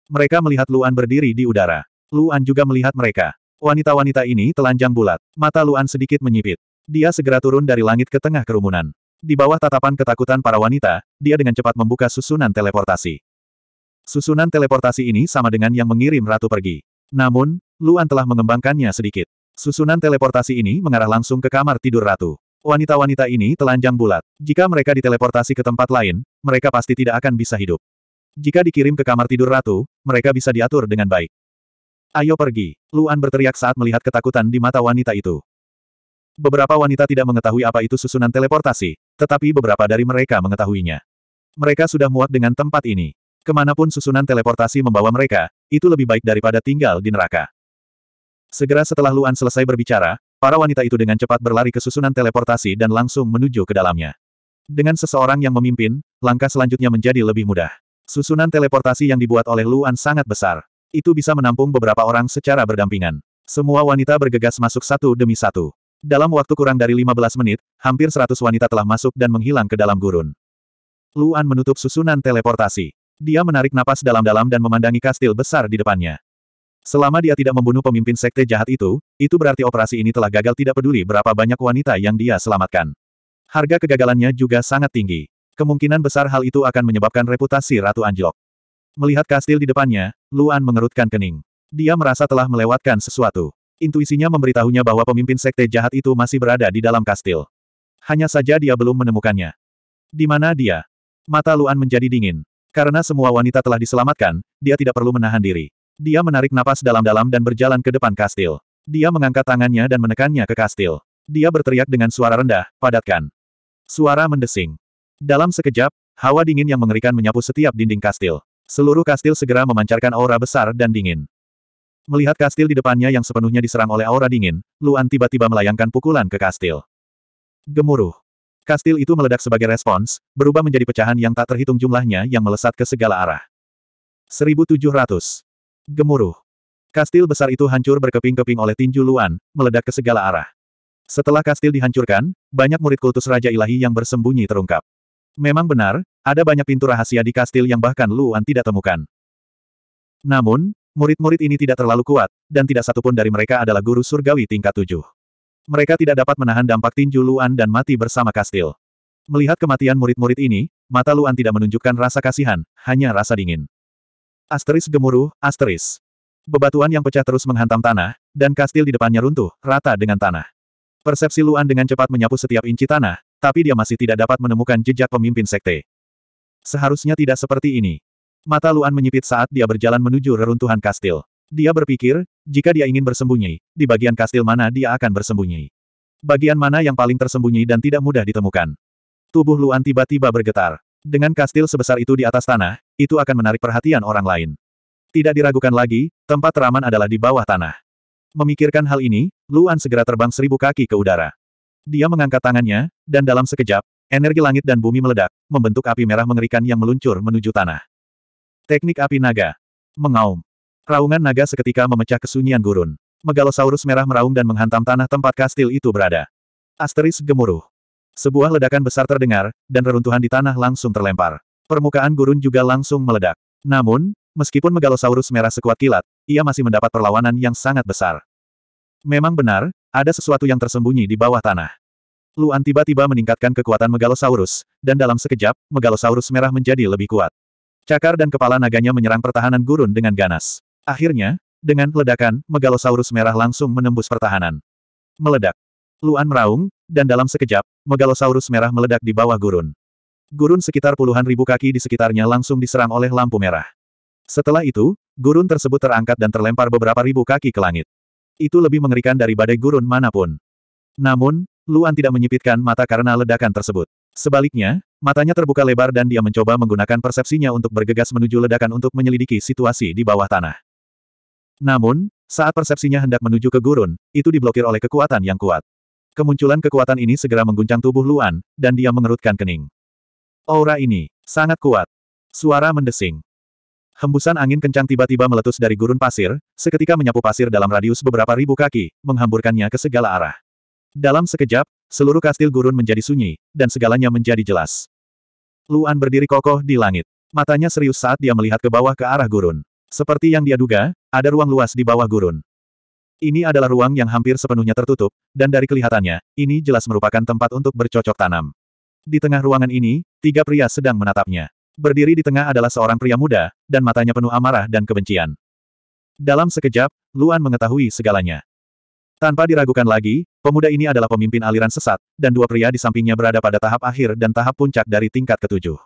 [SPEAKER 1] Mereka melihat Luan berdiri di udara. Luan juga melihat mereka. Wanita-wanita ini telanjang bulat. Mata Luan sedikit menyipit. Dia segera turun dari langit ke tengah kerumunan. Di bawah tatapan ketakutan para wanita, dia dengan cepat membuka susunan teleportasi. Susunan teleportasi ini sama dengan yang mengirim ratu pergi. Namun, Luan telah mengembangkannya sedikit. Susunan teleportasi ini mengarah langsung ke kamar tidur ratu. Wanita-wanita ini telanjang bulat. Jika mereka diteleportasi ke tempat lain, mereka pasti tidak akan bisa hidup. Jika dikirim ke kamar tidur ratu, mereka bisa diatur dengan baik. Ayo pergi. Luan berteriak saat melihat ketakutan di mata wanita itu. Beberapa wanita tidak mengetahui apa itu susunan teleportasi, tetapi beberapa dari mereka mengetahuinya. Mereka sudah muak dengan tempat ini. Ke mana pun susunan teleportasi membawa mereka, itu lebih baik daripada tinggal di neraka. Segera setelah Luan selesai berbicara, para wanita itu dengan cepat berlari ke susunan teleportasi dan langsung menuju ke dalamnya. Dengan seseorang yang memimpin, langkah selanjutnya menjadi lebih mudah. Susunan teleportasi yang dibuat oleh Luan sangat besar. Itu bisa menampung beberapa orang secara berdampingan. Semua wanita bergegas masuk satu demi satu. Dalam waktu kurang dari 15 menit, hampir 100 wanita telah masuk dan menghilang ke dalam gurun. Luan menutup susunan teleportasi. Dia menarik napas dalam-dalam dan memandangi kastil besar di depannya. Selama dia tidak membunuh pemimpin sekte jahat itu, itu berarti operasi ini telah gagal tidak peduli berapa banyak wanita yang dia selamatkan. Harga kegagalannya juga sangat tinggi. Kemungkinan besar hal itu akan menyebabkan reputasi Ratu anjlok. Melihat kastil di depannya, Luan mengerutkan kening. Dia merasa telah melewatkan sesuatu. Intuisinya memberitahunya bahwa pemimpin sekte jahat itu masih berada di dalam kastil. Hanya saja dia belum menemukannya. Di mana dia? Mata Luan menjadi dingin. Karena semua wanita telah diselamatkan, dia tidak perlu menahan diri. Dia menarik napas dalam-dalam dan berjalan ke depan kastil. Dia mengangkat tangannya dan menekannya ke kastil. Dia berteriak dengan suara rendah, padatkan. Suara mendesing. Dalam sekejap, hawa dingin yang mengerikan menyapu setiap dinding kastil. Seluruh kastil segera memancarkan aura besar dan dingin. Melihat kastil di depannya yang sepenuhnya diserang oleh aura dingin, Luan tiba-tiba melayangkan pukulan ke kastil. Gemuruh. Kastil itu meledak sebagai respons, berubah menjadi pecahan yang tak terhitung jumlahnya yang melesat ke segala arah. 1700. Gemuruh. Kastil besar itu hancur berkeping-keping oleh tinju Luan, meledak ke segala arah. Setelah kastil dihancurkan, banyak murid kultus Raja Ilahi yang bersembunyi terungkap. Memang benar, ada banyak pintu rahasia di kastil yang bahkan Luan tidak temukan. Namun, Murid-murid ini tidak terlalu kuat, dan tidak satupun dari mereka adalah guru surgawi tingkat tujuh. Mereka tidak dapat menahan dampak tinju Luan dan mati bersama kastil. Melihat kematian murid-murid ini, mata Luan tidak menunjukkan rasa kasihan, hanya rasa dingin. Asteris gemuruh, asteris. Bebatuan yang pecah terus menghantam tanah, dan kastil di depannya runtuh, rata dengan tanah. Persepsi Luan dengan cepat menyapu setiap inci tanah, tapi dia masih tidak dapat menemukan jejak pemimpin sekte. Seharusnya tidak seperti ini. Mata Luan menyipit saat dia berjalan menuju reruntuhan kastil. Dia berpikir, jika dia ingin bersembunyi, di bagian kastil mana dia akan bersembunyi. Bagian mana yang paling tersembunyi dan tidak mudah ditemukan. Tubuh Luan tiba-tiba bergetar. Dengan kastil sebesar itu di atas tanah, itu akan menarik perhatian orang lain. Tidak diragukan lagi, tempat teraman adalah di bawah tanah. Memikirkan hal ini, Luan segera terbang seribu kaki ke udara. Dia mengangkat tangannya, dan dalam sekejap, energi langit dan bumi meledak, membentuk api merah mengerikan yang meluncur menuju tanah. Teknik api naga. Mengaum. Raungan naga seketika memecah kesunyian gurun. Megalosaurus merah meraung dan menghantam tanah tempat kastil itu berada. Asteris gemuruh. Sebuah ledakan besar terdengar, dan reruntuhan di tanah langsung terlempar. Permukaan gurun juga langsung meledak. Namun, meskipun Megalosaurus merah sekuat kilat, ia masih mendapat perlawanan yang sangat besar. Memang benar, ada sesuatu yang tersembunyi di bawah tanah. Luan tiba-tiba meningkatkan kekuatan Megalosaurus, dan dalam sekejap, Megalosaurus merah menjadi lebih kuat. Cakar dan kepala naganya menyerang pertahanan gurun dengan ganas. Akhirnya, dengan ledakan, Megalosaurus merah langsung menembus pertahanan. Meledak. Luan meraung, dan dalam sekejap, Megalosaurus merah meledak di bawah gurun. Gurun sekitar puluhan ribu kaki di sekitarnya langsung diserang oleh lampu merah. Setelah itu, gurun tersebut terangkat dan terlempar beberapa ribu kaki ke langit. Itu lebih mengerikan dari badai gurun mana pun. Namun, Luan tidak menyipitkan mata karena ledakan tersebut. Sebaliknya, matanya terbuka lebar dan dia mencoba menggunakan persepsinya untuk bergegas menuju ledakan untuk menyelidiki situasi di bawah tanah. Namun, saat persepsinya hendak menuju ke gurun, itu diblokir oleh kekuatan yang kuat. Kemunculan kekuatan ini segera mengguncang tubuh Luan, dan dia mengerutkan kening. Aura ini, sangat kuat. Suara mendesing. Hembusan angin kencang tiba-tiba meletus dari gurun pasir, seketika menyapu pasir dalam radius beberapa ribu kaki, menghamburkannya ke segala arah. Dalam sekejap, seluruh kastil gurun menjadi sunyi, dan segalanya menjadi jelas. Luan berdiri kokoh di langit. Matanya serius saat dia melihat ke bawah ke arah gurun. Seperti yang dia duga, ada ruang luas di bawah gurun. Ini adalah ruang yang hampir sepenuhnya tertutup, dan dari kelihatannya, ini jelas merupakan tempat untuk bercocok tanam. Di tengah ruangan ini, tiga pria sedang menatapnya. Berdiri di tengah adalah seorang pria muda, dan matanya penuh amarah dan kebencian. Dalam sekejap, Luan mengetahui segalanya. Tanpa diragukan lagi, pemuda ini adalah pemimpin aliran sesat, dan dua pria di sampingnya berada pada tahap akhir dan tahap puncak dari tingkat ketujuh.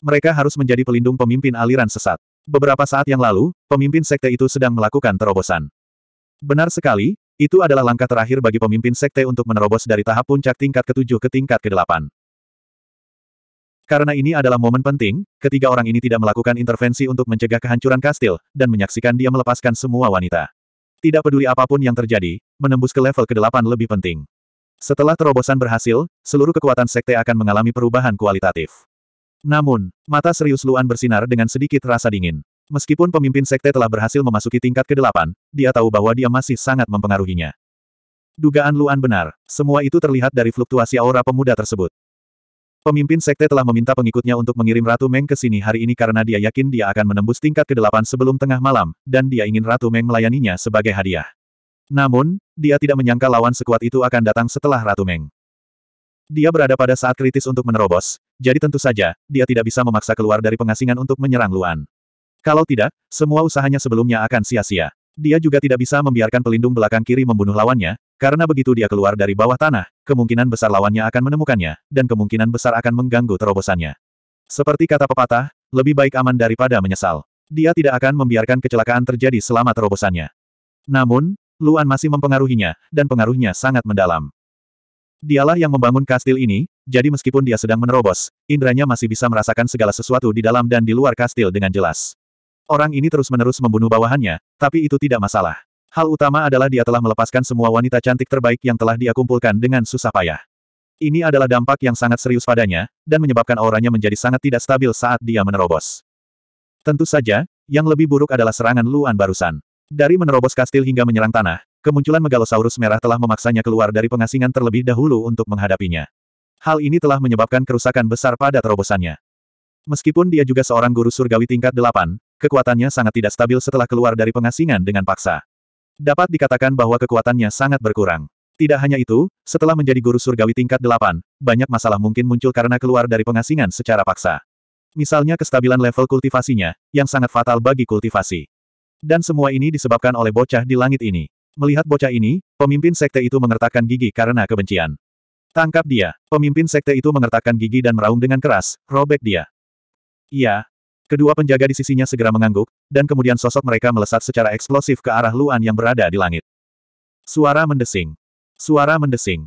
[SPEAKER 1] Mereka harus menjadi pelindung pemimpin aliran sesat. Beberapa saat yang lalu, pemimpin sekte itu sedang melakukan terobosan. Benar sekali, itu adalah langkah terakhir bagi pemimpin sekte untuk menerobos dari tahap puncak tingkat ketujuh ke tingkat kedelapan. Karena ini adalah momen penting, ketiga orang ini tidak melakukan intervensi untuk mencegah kehancuran kastil, dan menyaksikan dia melepaskan semua wanita. Tidak peduli apa pun yang terjadi, menembus ke level ke-8 lebih penting. Setelah terobosan berhasil, seluruh kekuatan sekte akan mengalami perubahan kualitatif. Namun, mata serius Luan bersinar dengan sedikit rasa dingin. Meskipun pemimpin sekte telah berhasil memasuki tingkat ke-8, dia tahu bahwa dia masih sangat mempengaruhinya. Dugaan Luan benar, semua itu terlihat dari fluktuasi aura pemuda tersebut. Pemimpin sekte telah meminta pengikutnya untuk mengirim Ratu Meng ke sini hari ini karena dia yakin dia akan menembus tingkat ke-8 sebelum tengah malam, dan dia ingin Ratu Meng melayaninya sebagai hadiah. Namun, dia tidak menyangka lawan sekuat itu akan datang setelah Ratu Meng. Dia berada pada saat kritis untuk menerobos, jadi tentu saja, dia tidak bisa memaksa keluar dari pengasingan untuk menyerang Luan. Kalau tidak, semua usahanya sebelumnya akan sia-sia. Dia juga tidak bisa membiarkan pelindung belakang kiri membunuh lawannya, karena begitu dia keluar dari bawah tanah, kemungkinan besar lawannya akan menemukannya, dan kemungkinan besar akan mengganggu terobosannya. Seperti kata pepatah, lebih baik aman daripada menyesal. Dia tidak akan membiarkan kecelakaan terjadi selama terobosannya. Namun, Luan masih mempengaruhinya, dan pengaruhnya sangat mendalam. Dialah yang membangun kastil ini, jadi meskipun dia sedang menerobos, indranya masih bisa merasakan segala sesuatu di dalam dan di luar kastil dengan jelas. Orang ini terus-menerus membunuh bawahannya, tapi itu tidak masalah. Hal utama adalah dia telah melepaskan semua wanita cantik terbaik yang telah dia kumpulkan dengan susah payah. Ini adalah dampak yang sangat serius padanya, dan menyebabkan auranya menjadi sangat tidak stabil saat dia menerobos. Tentu saja, yang lebih buruk adalah serangan Luan barusan. Dari menerobos kastil hingga menyerang tanah, kemunculan Megalosaurus merah telah memaksanya keluar dari pengasingan terlebih dahulu untuk menghadapinya. Hal ini telah menyebabkan kerusakan besar pada terobosannya. Meskipun dia juga seorang guru surgawi tingkat delapan, kekuatannya sangat tidak stabil setelah keluar dari pengasingan dengan paksa. Dapat dikatakan bahwa kekuatannya sangat berkurang. Tidak hanya itu, setelah menjadi guru surgawi tingkat delapan, banyak masalah mungkin muncul karena keluar dari pengasingan secara paksa. Misalnya kestabilan level kultivasinya, yang sangat fatal bagi kultivasi. Dan semua ini disebabkan oleh bocah di langit ini. Melihat bocah ini, pemimpin sekte itu mengertakkan gigi karena kebencian. Tangkap dia. Pemimpin sekte itu mengertakkan gigi dan meraung dengan keras, robek dia. Iya, Kedua penjaga di sisinya segera mengangguk, dan kemudian sosok mereka melesat secara eksplosif ke arah Luan yang berada di langit. Suara mendesing. Suara mendesing.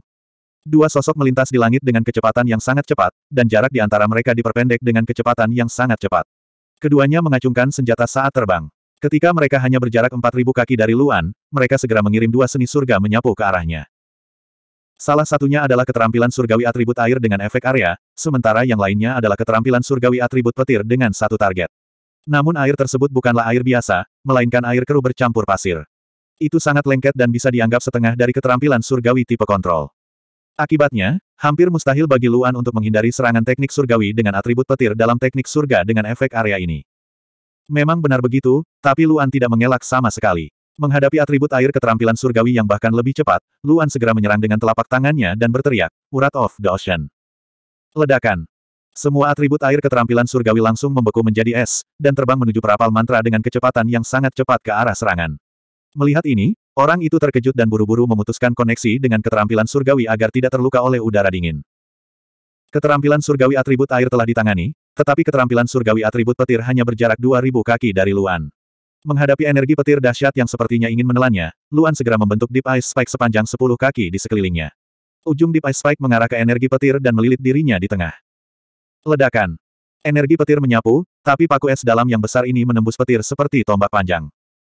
[SPEAKER 1] Dua sosok melintas di langit dengan kecepatan yang sangat cepat, dan jarak di antara mereka diperpendek dengan kecepatan yang sangat cepat. Keduanya mengacungkan senjata saat terbang. Ketika mereka hanya berjarak 4.000 kaki dari Luan, mereka segera mengirim dua seni surga menyapu ke arahnya. Salah satunya adalah keterampilan surgawi atribut air dengan efek area, sementara yang lainnya adalah keterampilan surgawi atribut petir dengan satu target. Namun air tersebut bukanlah air biasa, melainkan air keruh bercampur pasir. Itu sangat lengket dan bisa dianggap setengah dari keterampilan surgawi tipe kontrol. Akibatnya, hampir mustahil bagi Luan untuk menghindari serangan teknik surgawi dengan atribut petir dalam teknik surga dengan efek area ini. Memang benar begitu, tapi Luan tidak mengelak sama sekali. Menghadapi atribut air keterampilan surgawi yang bahkan lebih cepat, Luan segera menyerang dengan telapak tangannya dan berteriak, Urat of the Ocean. Ledakan. Semua atribut air keterampilan surgawi langsung membeku menjadi es, dan terbang menuju perapal mantra dengan kecepatan yang sangat cepat ke arah serangan. Melihat ini, orang itu terkejut dan buru-buru memutuskan koneksi dengan keterampilan surgawi agar tidak terluka oleh udara dingin. Keterampilan surgawi atribut air telah ditangani, tetapi keterampilan surgawi atribut petir hanya berjarak 2000 kaki dari Luan. Menghadapi energi petir dahsyat yang sepertinya ingin menelannya, Luan segera membentuk Deep Ice Spike sepanjang 10 kaki di sekelilingnya. Ujung Deep Ice Spike mengarah ke energi petir dan melilit dirinya di tengah. Ledakan. Energi petir menyapu, tapi paku es dalam yang besar ini menembus petir seperti tombak panjang.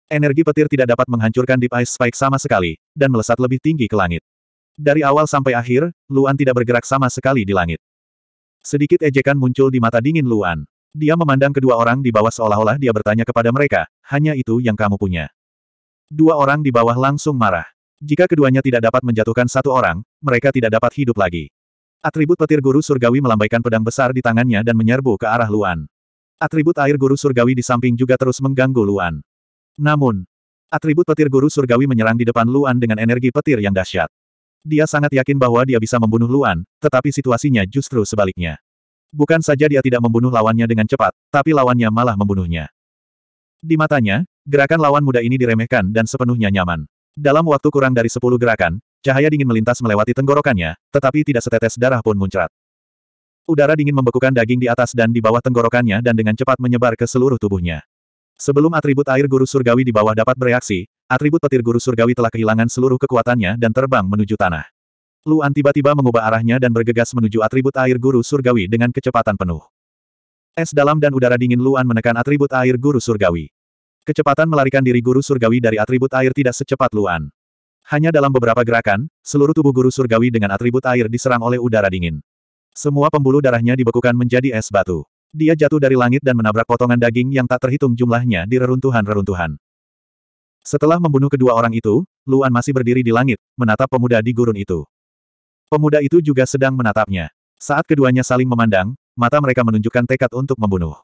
[SPEAKER 1] Energi petir tidak dapat menghancurkan Deep Ice Spike sama sekali, dan melesat lebih tinggi ke langit. Dari awal sampai akhir, Luan tidak bergerak sama sekali di langit. Sedikit ejekan muncul di mata dingin Luan. Dia memandang kedua orang di bawah seolah-olah dia bertanya kepada mereka, hanya itu yang kamu punya. Dua orang di bawah langsung marah. Jika keduanya tidak dapat menjatuhkan satu orang, mereka tidak dapat hidup lagi. Atribut petir guru surgawi melambaikan pedang besar di tangannya dan menyerbu ke arah Luan. Atribut air guru surgawi di samping juga terus mengganggu Luan. Namun, atribut petir guru surgawi menyerang di depan Luan dengan energi petir yang dahsyat. Dia sangat yakin bahwa dia bisa membunuh Luan, tetapi situasinya justru sebaliknya. Bukan saja dia tidak membunuh lawannya dengan cepat, tapi lawannya malah membunuhnya. Di matanya, gerakan lawan muda ini diremehkan dan sepenuhnya nyaman. Dalam waktu kurang dari sepuluh gerakan, cahaya dingin melintas melewati tenggorokannya, tetapi tidak setetes darah pun muncrat. Udara dingin membekukan daging di atas dan di bawah tenggorokannya dan dengan cepat menyebar ke seluruh tubuhnya. Sebelum atribut air guru surgawi di bawah dapat bereaksi, atribut petir guru surgawi telah kehilangan seluruh kekuatannya dan terbang menuju tanah. Luan tiba-tiba mengubah arahnya dan bergegas menuju atribut air guru surgawi dengan kecepatan penuh. Es dalam dan udara dingin Luan menekan atribut air guru surgawi. Kecepatan melarikan diri guru surgawi dari atribut air tidak secepat Luan. Hanya dalam beberapa gerakan, seluruh tubuh guru surgawi dengan atribut air diserang oleh udara dingin. Semua pembuluh darahnya dibekukan menjadi es batu. Dia jatuh dari langit dan menabrak potongan daging yang tak terhitung jumlahnya di reruntuhan-reruntuhan. Setelah membunuh kedua orang itu, Luan masih berdiri di langit, menatap pemuda di gurun itu. Pemuda itu juga sedang menatapnya. Saat keduanya saling memandang, mata mereka menunjukkan tekad untuk membunuh.